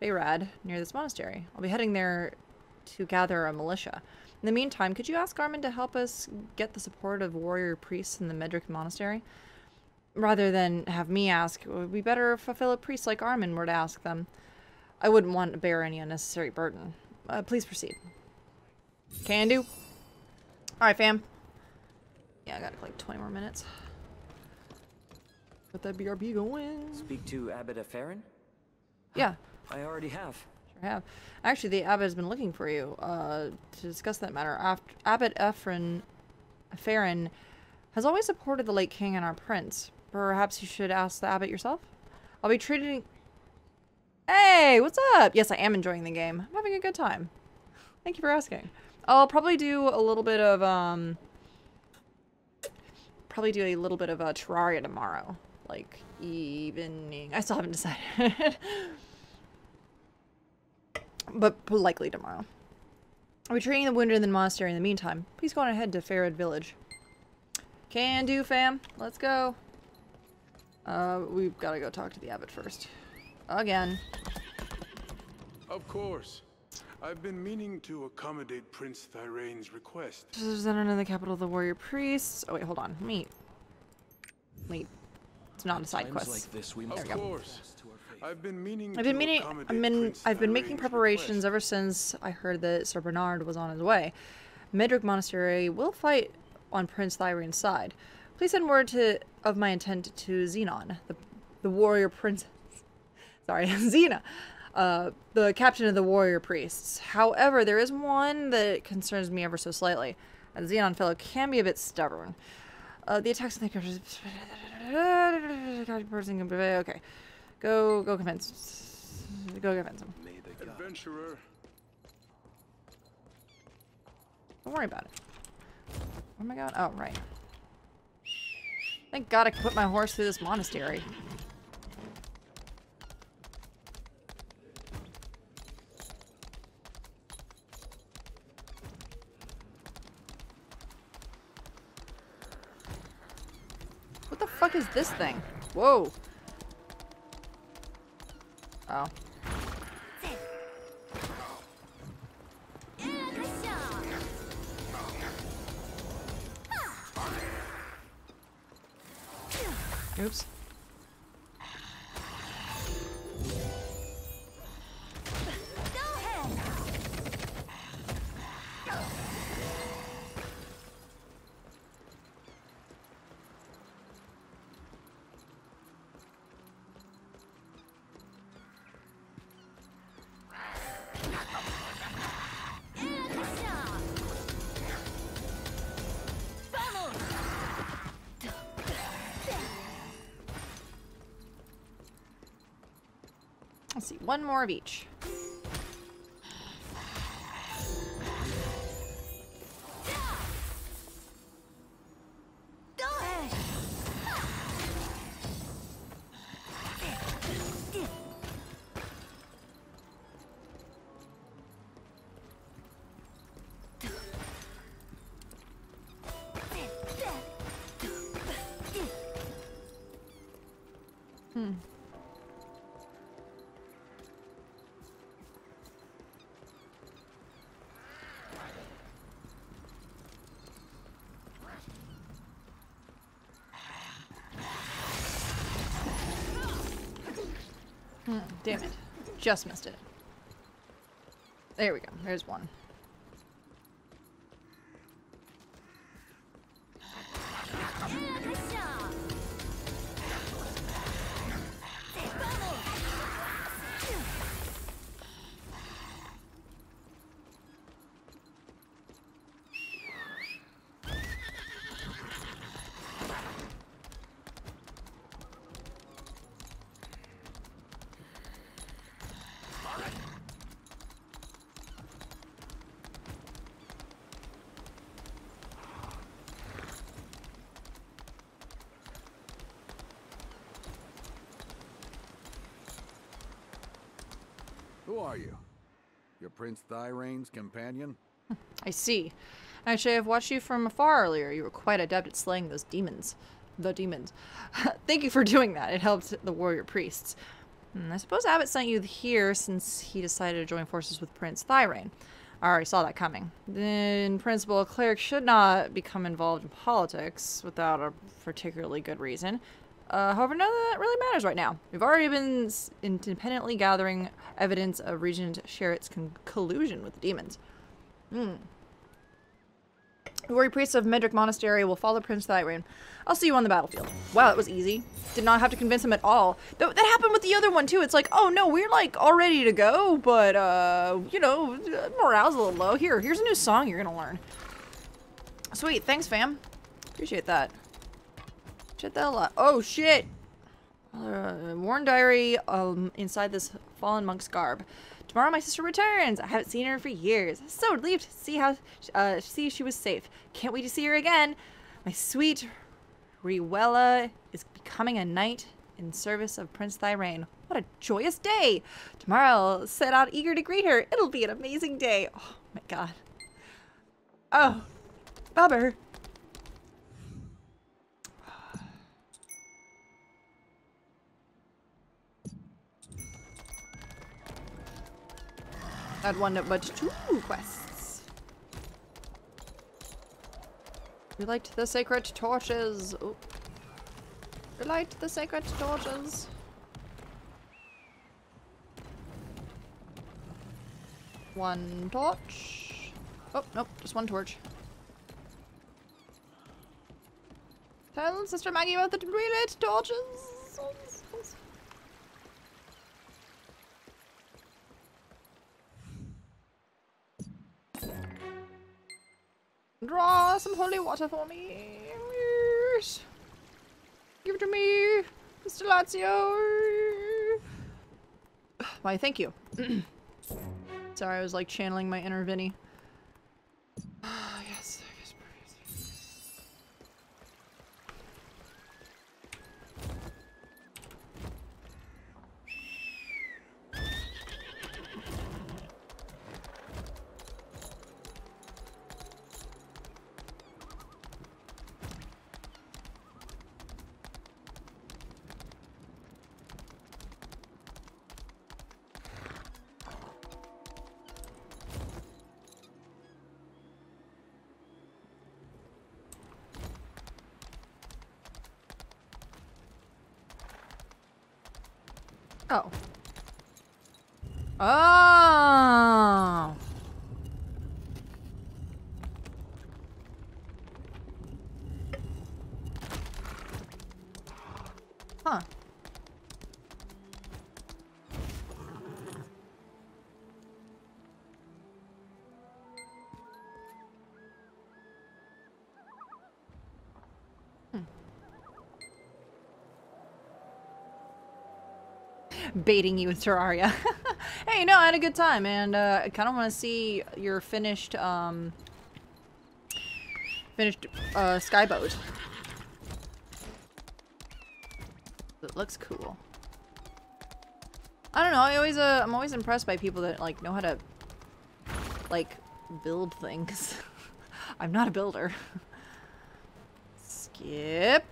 Fayrad near this monastery. I'll be heading there to gather a militia. In the meantime, could you ask Armin to help us get the support of warrior priests in the Medrick monastery? Rather than have me ask, it would be better if a fellow priest like Armin were to ask them. I wouldn't want to bear any unnecessary burden. Uh, please proceed. Can do. Alright, fam. Yeah, I got like 20 more minutes. Got that BRB going. Speak to Abbot Ephraim? Yeah. I already have. Sure have. Actually, the abbot has been looking for you uh, to discuss that matter. After Abbot Ephraim, Farron has always supported the late king and our prince. Perhaps you should ask the abbot yourself. I'll be treating. Hey, what's up? Yes, I am enjoying the game. I'm having a good time. Thank you for asking. I'll probably do a little bit of um. Probably do a little bit of a Terraria tomorrow, like evening. I still haven't decided. but likely tomorrow. Be treating the wounded in the monastery in the meantime. Please go on ahead to Farad Village. Can do, fam. Let's go. Uh, we've got to go talk to the abbot first. Again. Of course. I've been meaning to accommodate Prince Thirain's request. Represented in the capital of the warrior priests. Oh wait, hold on. Me. Wait. It's not a side quest. Like this, we there of we go. course. I've been meaning I've been meaning. I've been. I've been making Thirain's preparations ever since I heard that Sir Bernard was on his way. Medrick Monastery will fight on Prince Thirain's side. Please send word to of my intent to Xenon, the the warrior prince. Sorry, Xena, uh, the captain of the warrior priests. However, there is one that concerns me ever so slightly. A Xenon fellow can be a bit stubborn. Uh, the attacks on the person. Okay, go go convince. Go convince him. Adventurer. Don't worry about it. Where am I going? Oh, right. Thank God I could put my horse through this monastery. Fuck is this thing? Whoa. Oh. Oops. See, one more of each. Just missed it. There we go. There's one. Prince Thirain's companion? I see. Actually, I've watched you from afar earlier. You were quite adept at slaying those demons. The demons. Thank you for doing that. It helped the warrior priests. Hmm, I suppose Abbott sent you here since he decided to join forces with Prince Thirain. I already saw that coming. In principle, a cleric should not become involved in politics without a particularly good reason. Uh, however, none of that really matters right now. We've already been independently gathering evidence of Regent Sherritt's collusion with the demons. Hmm. The warrior priests of Medrick Monastery will follow Prince Thirain. I'll see you on the battlefield. Wow, that was easy. Did not have to convince him at all. Th that happened with the other one too. It's like, oh no, we're like all ready to go, but uh, you know, morale's a little low. Here, here's a new song you're gonna learn. Sweet, thanks fam. Appreciate that. Up. Oh shit! Uh, worn diary um, inside this fallen monk's garb. Tomorrow my sister returns. I haven't seen her for years. So relieved to see how uh, see she was safe. Can't wait to see her again. My sweet Riwella is becoming a knight in service of Prince Thirain. What a joyous day! Tomorrow I'll set out eager to greet her. It'll be an amazing day. Oh my god. Oh, Bubber. Not one but two quests. Relight the sacred torches. Oh. Relight the sacred torches. One torch. Oh, nope, just one torch. Tell Sister Maggie about the relit torches. Draw some holy water for me. Yes. Give it to me, Mr. Lazio. Why, thank you. Sorry, I was like channeling my inner Vinny. Baiting you with Terraria. hey, no, I had a good time, and uh, I kind of want to see your finished, um, finished uh, skyboat. It looks cool. I don't know. I always, uh, I'm always impressed by people that like know how to, like, build things. I'm not a builder. Skip.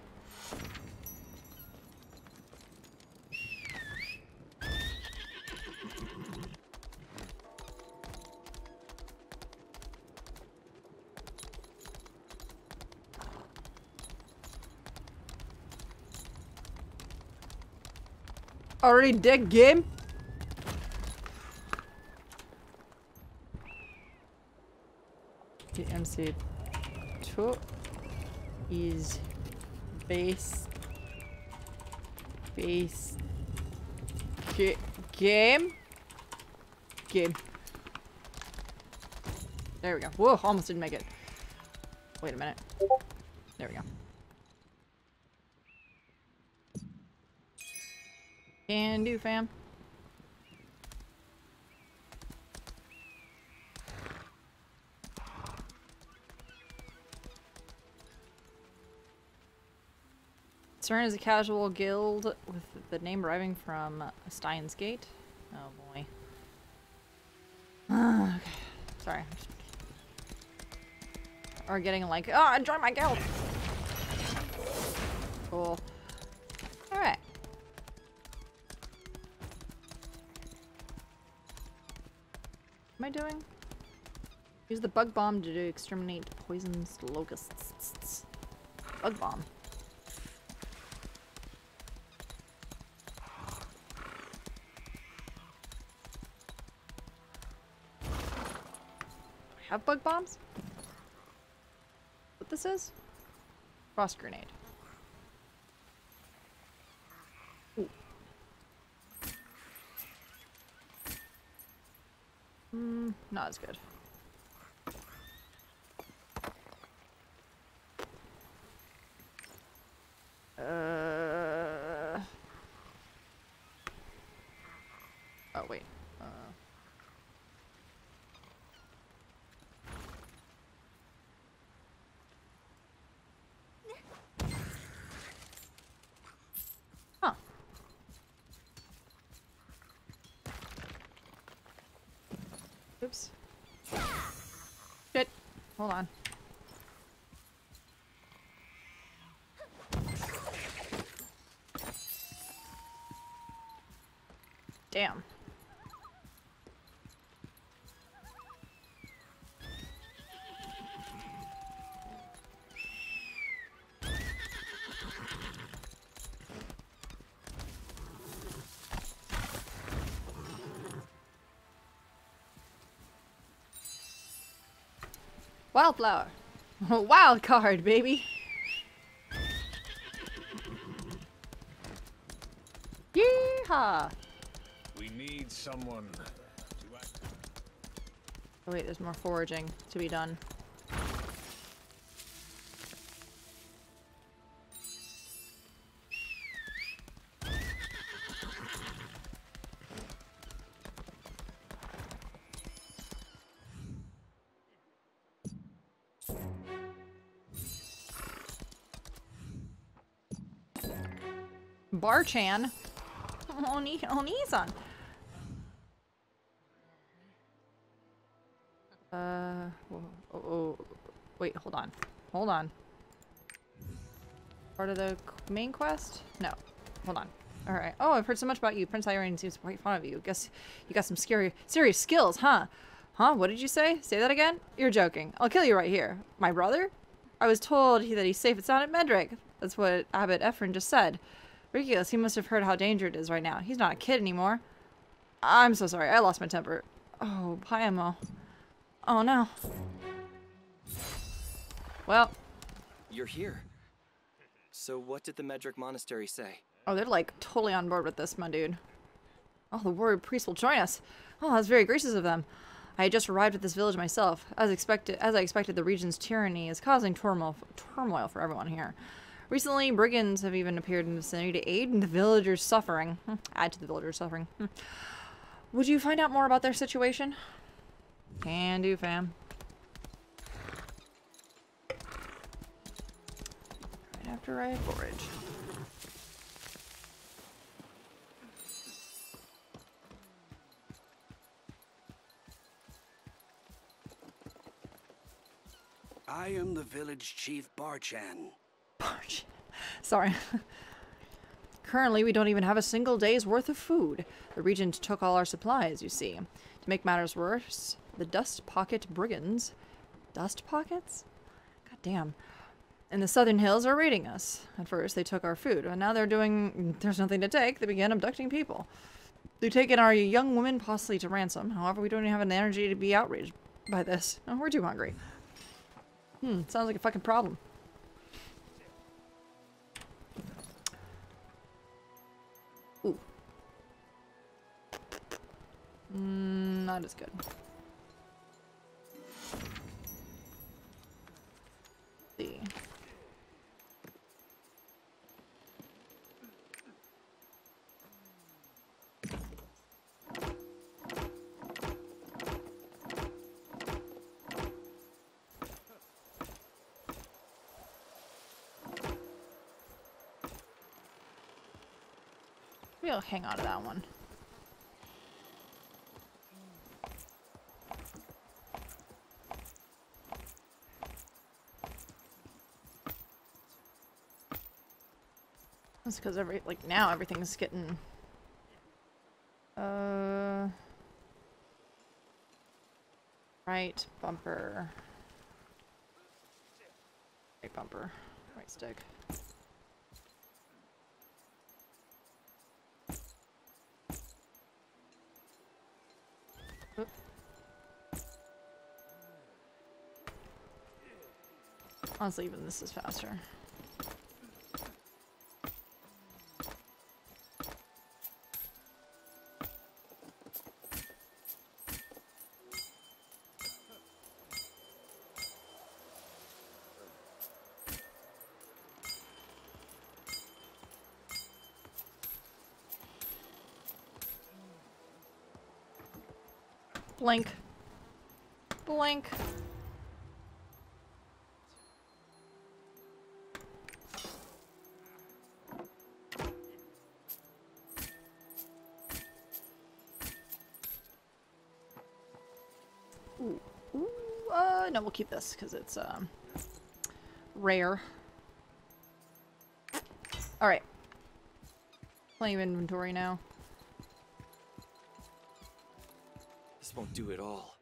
Already dead game? The MC2 is base base. Ga game game. There we go. Whoa almost didn't make it. Wait a minute. There we go can do fam CERN is a casual guild with the name deriving from Steins Gate. Oh boy. Ah, okay. Sorry. Or getting like, oh, join my guild! Cool. Doing? Use the bug bomb to exterminate poisonous locusts. Bug bomb. I have bug bombs? What this is? Frost grenade. Not as good. Uh... Oh, wait. Uh... Huh. Oops. Shit. Hold on. Damn. Wildflower. Wild card, baby. Yeehaw! We need someone. Oh wait, there's more foraging to be done. Barchan. Oni Onisan. Uh, oh, oh, wait, hold on. Hold on. Part of the main quest? No. Hold on. Alright. Oh, I've heard so much about you. Prince Thirain seems quite fond of you. Guess you got some scary, serious skills, huh? Huh? What did you say? Say that again? You're joking. I'll kill you right here. My brother? I was told he, that he's safe and sound at Medrick. That's what Abbot Ephraim just said. Ridiculous. He must have heard how dangerous it is right now. He's not a kid anymore. I'm so sorry. I lost my temper. Oh, Paimon. Oh, no. Well. You're here. So what did the Medrick Monastery say? Oh, they're like totally on board with this, my dude. Oh, the warrior priest will join us. Oh, that's very gracious of them. I had just arrived at this village myself. As expected, as I expected, the region's tyranny is causing turmoil, turmoil for everyone here. Recently, brigands have even appeared in the vicinity to aid in the villagers' suffering. Hmm, Add to the villagers' suffering. Hmm. Would you find out more about their situation? Can do, fam. Right after I forage. I am the village chief Barchan. Sorry. Currently, we don't even have a single day's worth of food. The regent took all our supplies, you see. To make matters worse, the Dust Pocket Brigands... Dust Pockets? God damn. And the Southern Hills are raiding us. At first, they took our food, and now they're doing. There's nothing to take. They began abducting people. They've taken our young women possibly to ransom. However, we don't even have an energy to be outraged by this. Oh, we're too hungry. Hmm, sounds like a fucking problem. Mm, not as good. see. Maybe I'll hang on to that one. That's because every like now everything's getting uh right bumper right bumper right stick. Honestly, even this is faster. Blink. Blink. Ooh. Ooh, uh, no, we'll keep this because it's, um, rare. Alright. Plenty of inventory now. Do it all.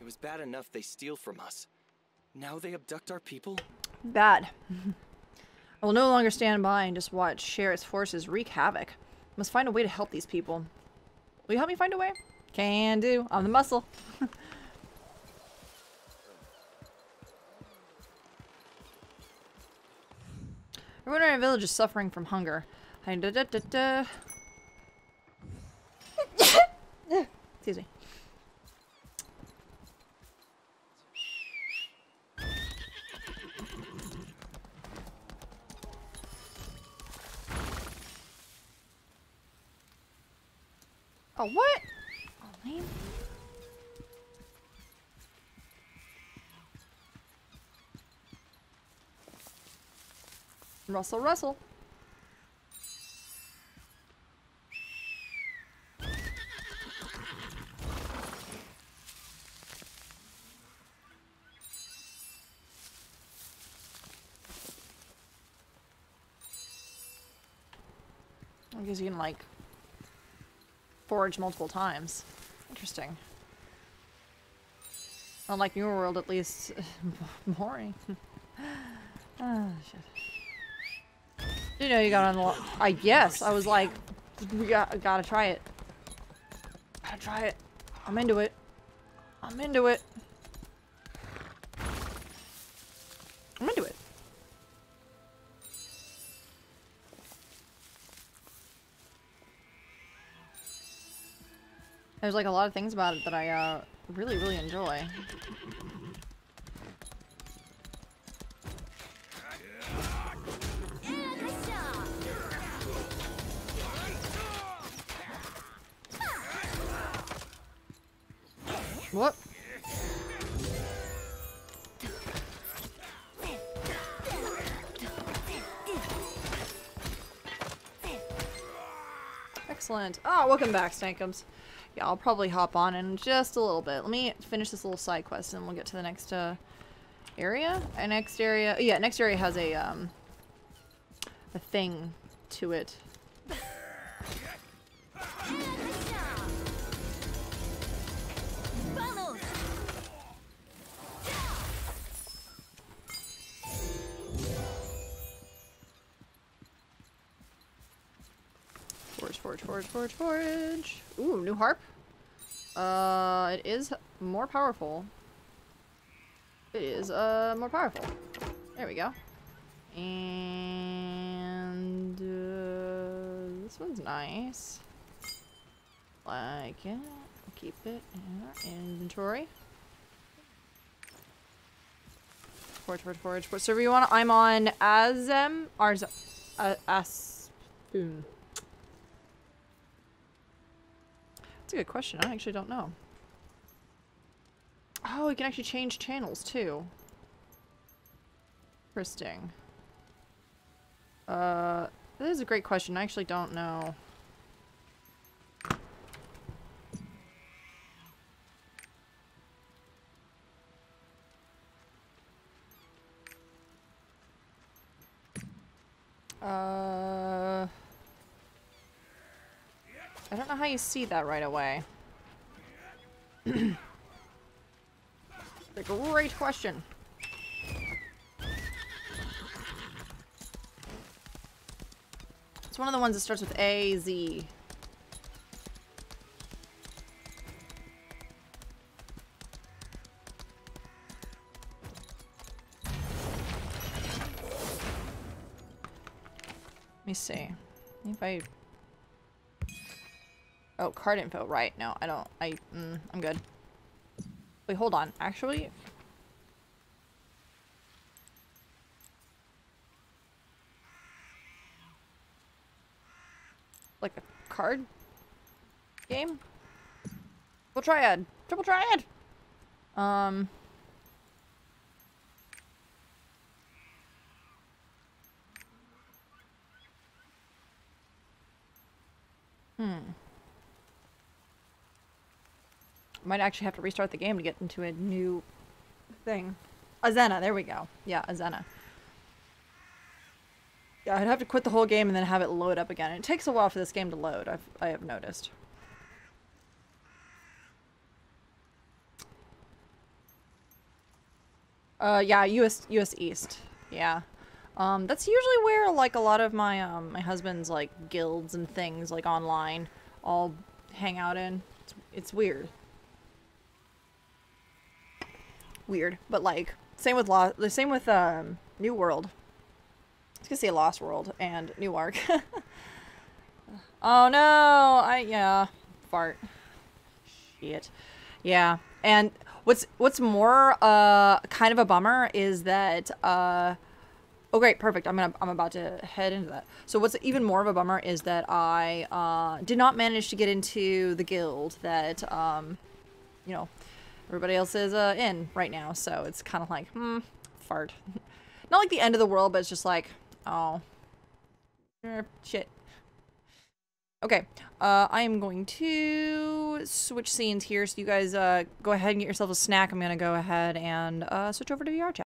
It was bad enough they steal from us. Now they abduct our people? Bad. I will no longer stand by and just watch Sheriff's forces wreak havoc. I must find a way to help these people. Will you help me find a way? Can do. I'm the muscle. Everyone in our village is suffering from hunger. Excuse me. Oh, what? Oh, lame. Russell, Russell. I guess you can like forage multiple times. Interesting. Unlike New World, at least boring. ah, shit. You know you got on the. I guess I was like, we got gotta try it. Gotta try it. I'm into it. I'm into it. There's like a lot of things about it that I uh, really, really enjoy. What? Excellent. Oh, welcome back, Stankums. Yeah, I'll probably hop on in just a little bit. Let me finish this little side quest and we'll get to the next uh, area. Our next area, yeah, next area has a um, a thing to it. Forge, forge. Ooh, new harp. Uh, it is more powerful. It is, uh, more powerful. There we go. And, uh, this one's nice. Like it. Keep it in our inventory. Forge, forge, forge. What server you want? I'm on Azem. Arz. Uh, Aspoon. That's a good question. I actually don't know. Oh, you can actually change channels too. Interesting. Uh, that is a great question. I actually don't know. Uh, I don't know how you see that right away. a great question. It's one of the ones that starts with A, Z. Let me see. If I... Oh, card info. Right. No, I don't. I, mm, I'm good. Wait, hold on. Actually... Like a card game? Triple triad. Triple triad! Um... Hmm. Might actually have to restart the game to get into a new thing. Azena, there we go. Yeah, Azena. Yeah, I'd have to quit the whole game and then have it load up again. It takes a while for this game to load, I've, I have noticed. Uh, yeah, US, US East. Yeah. Um, that's usually where, like, a lot of my, um, my husband's, like, guilds and things, like, online all hang out in. It's, it's weird. Weird. But, like, same with Lost, the same with, um, New World. I was gonna say Lost World and New Ark. oh no! I, yeah. Fart. Shit. Yeah. And what's, what's more, uh, kind of a bummer is that, uh, Oh great, perfect. I'm gonna I'm about to head into that. So what's even more of a bummer is that I uh, did not manage to get into the guild that um, you know everybody else is uh, in right now. So it's kind of like hmm, fart. not like the end of the world, but it's just like oh, er, shit. Okay, uh, I am going to switch scenes here, so you guys uh, go ahead and get yourself a snack. I'm gonna go ahead and uh, switch over to VR chat.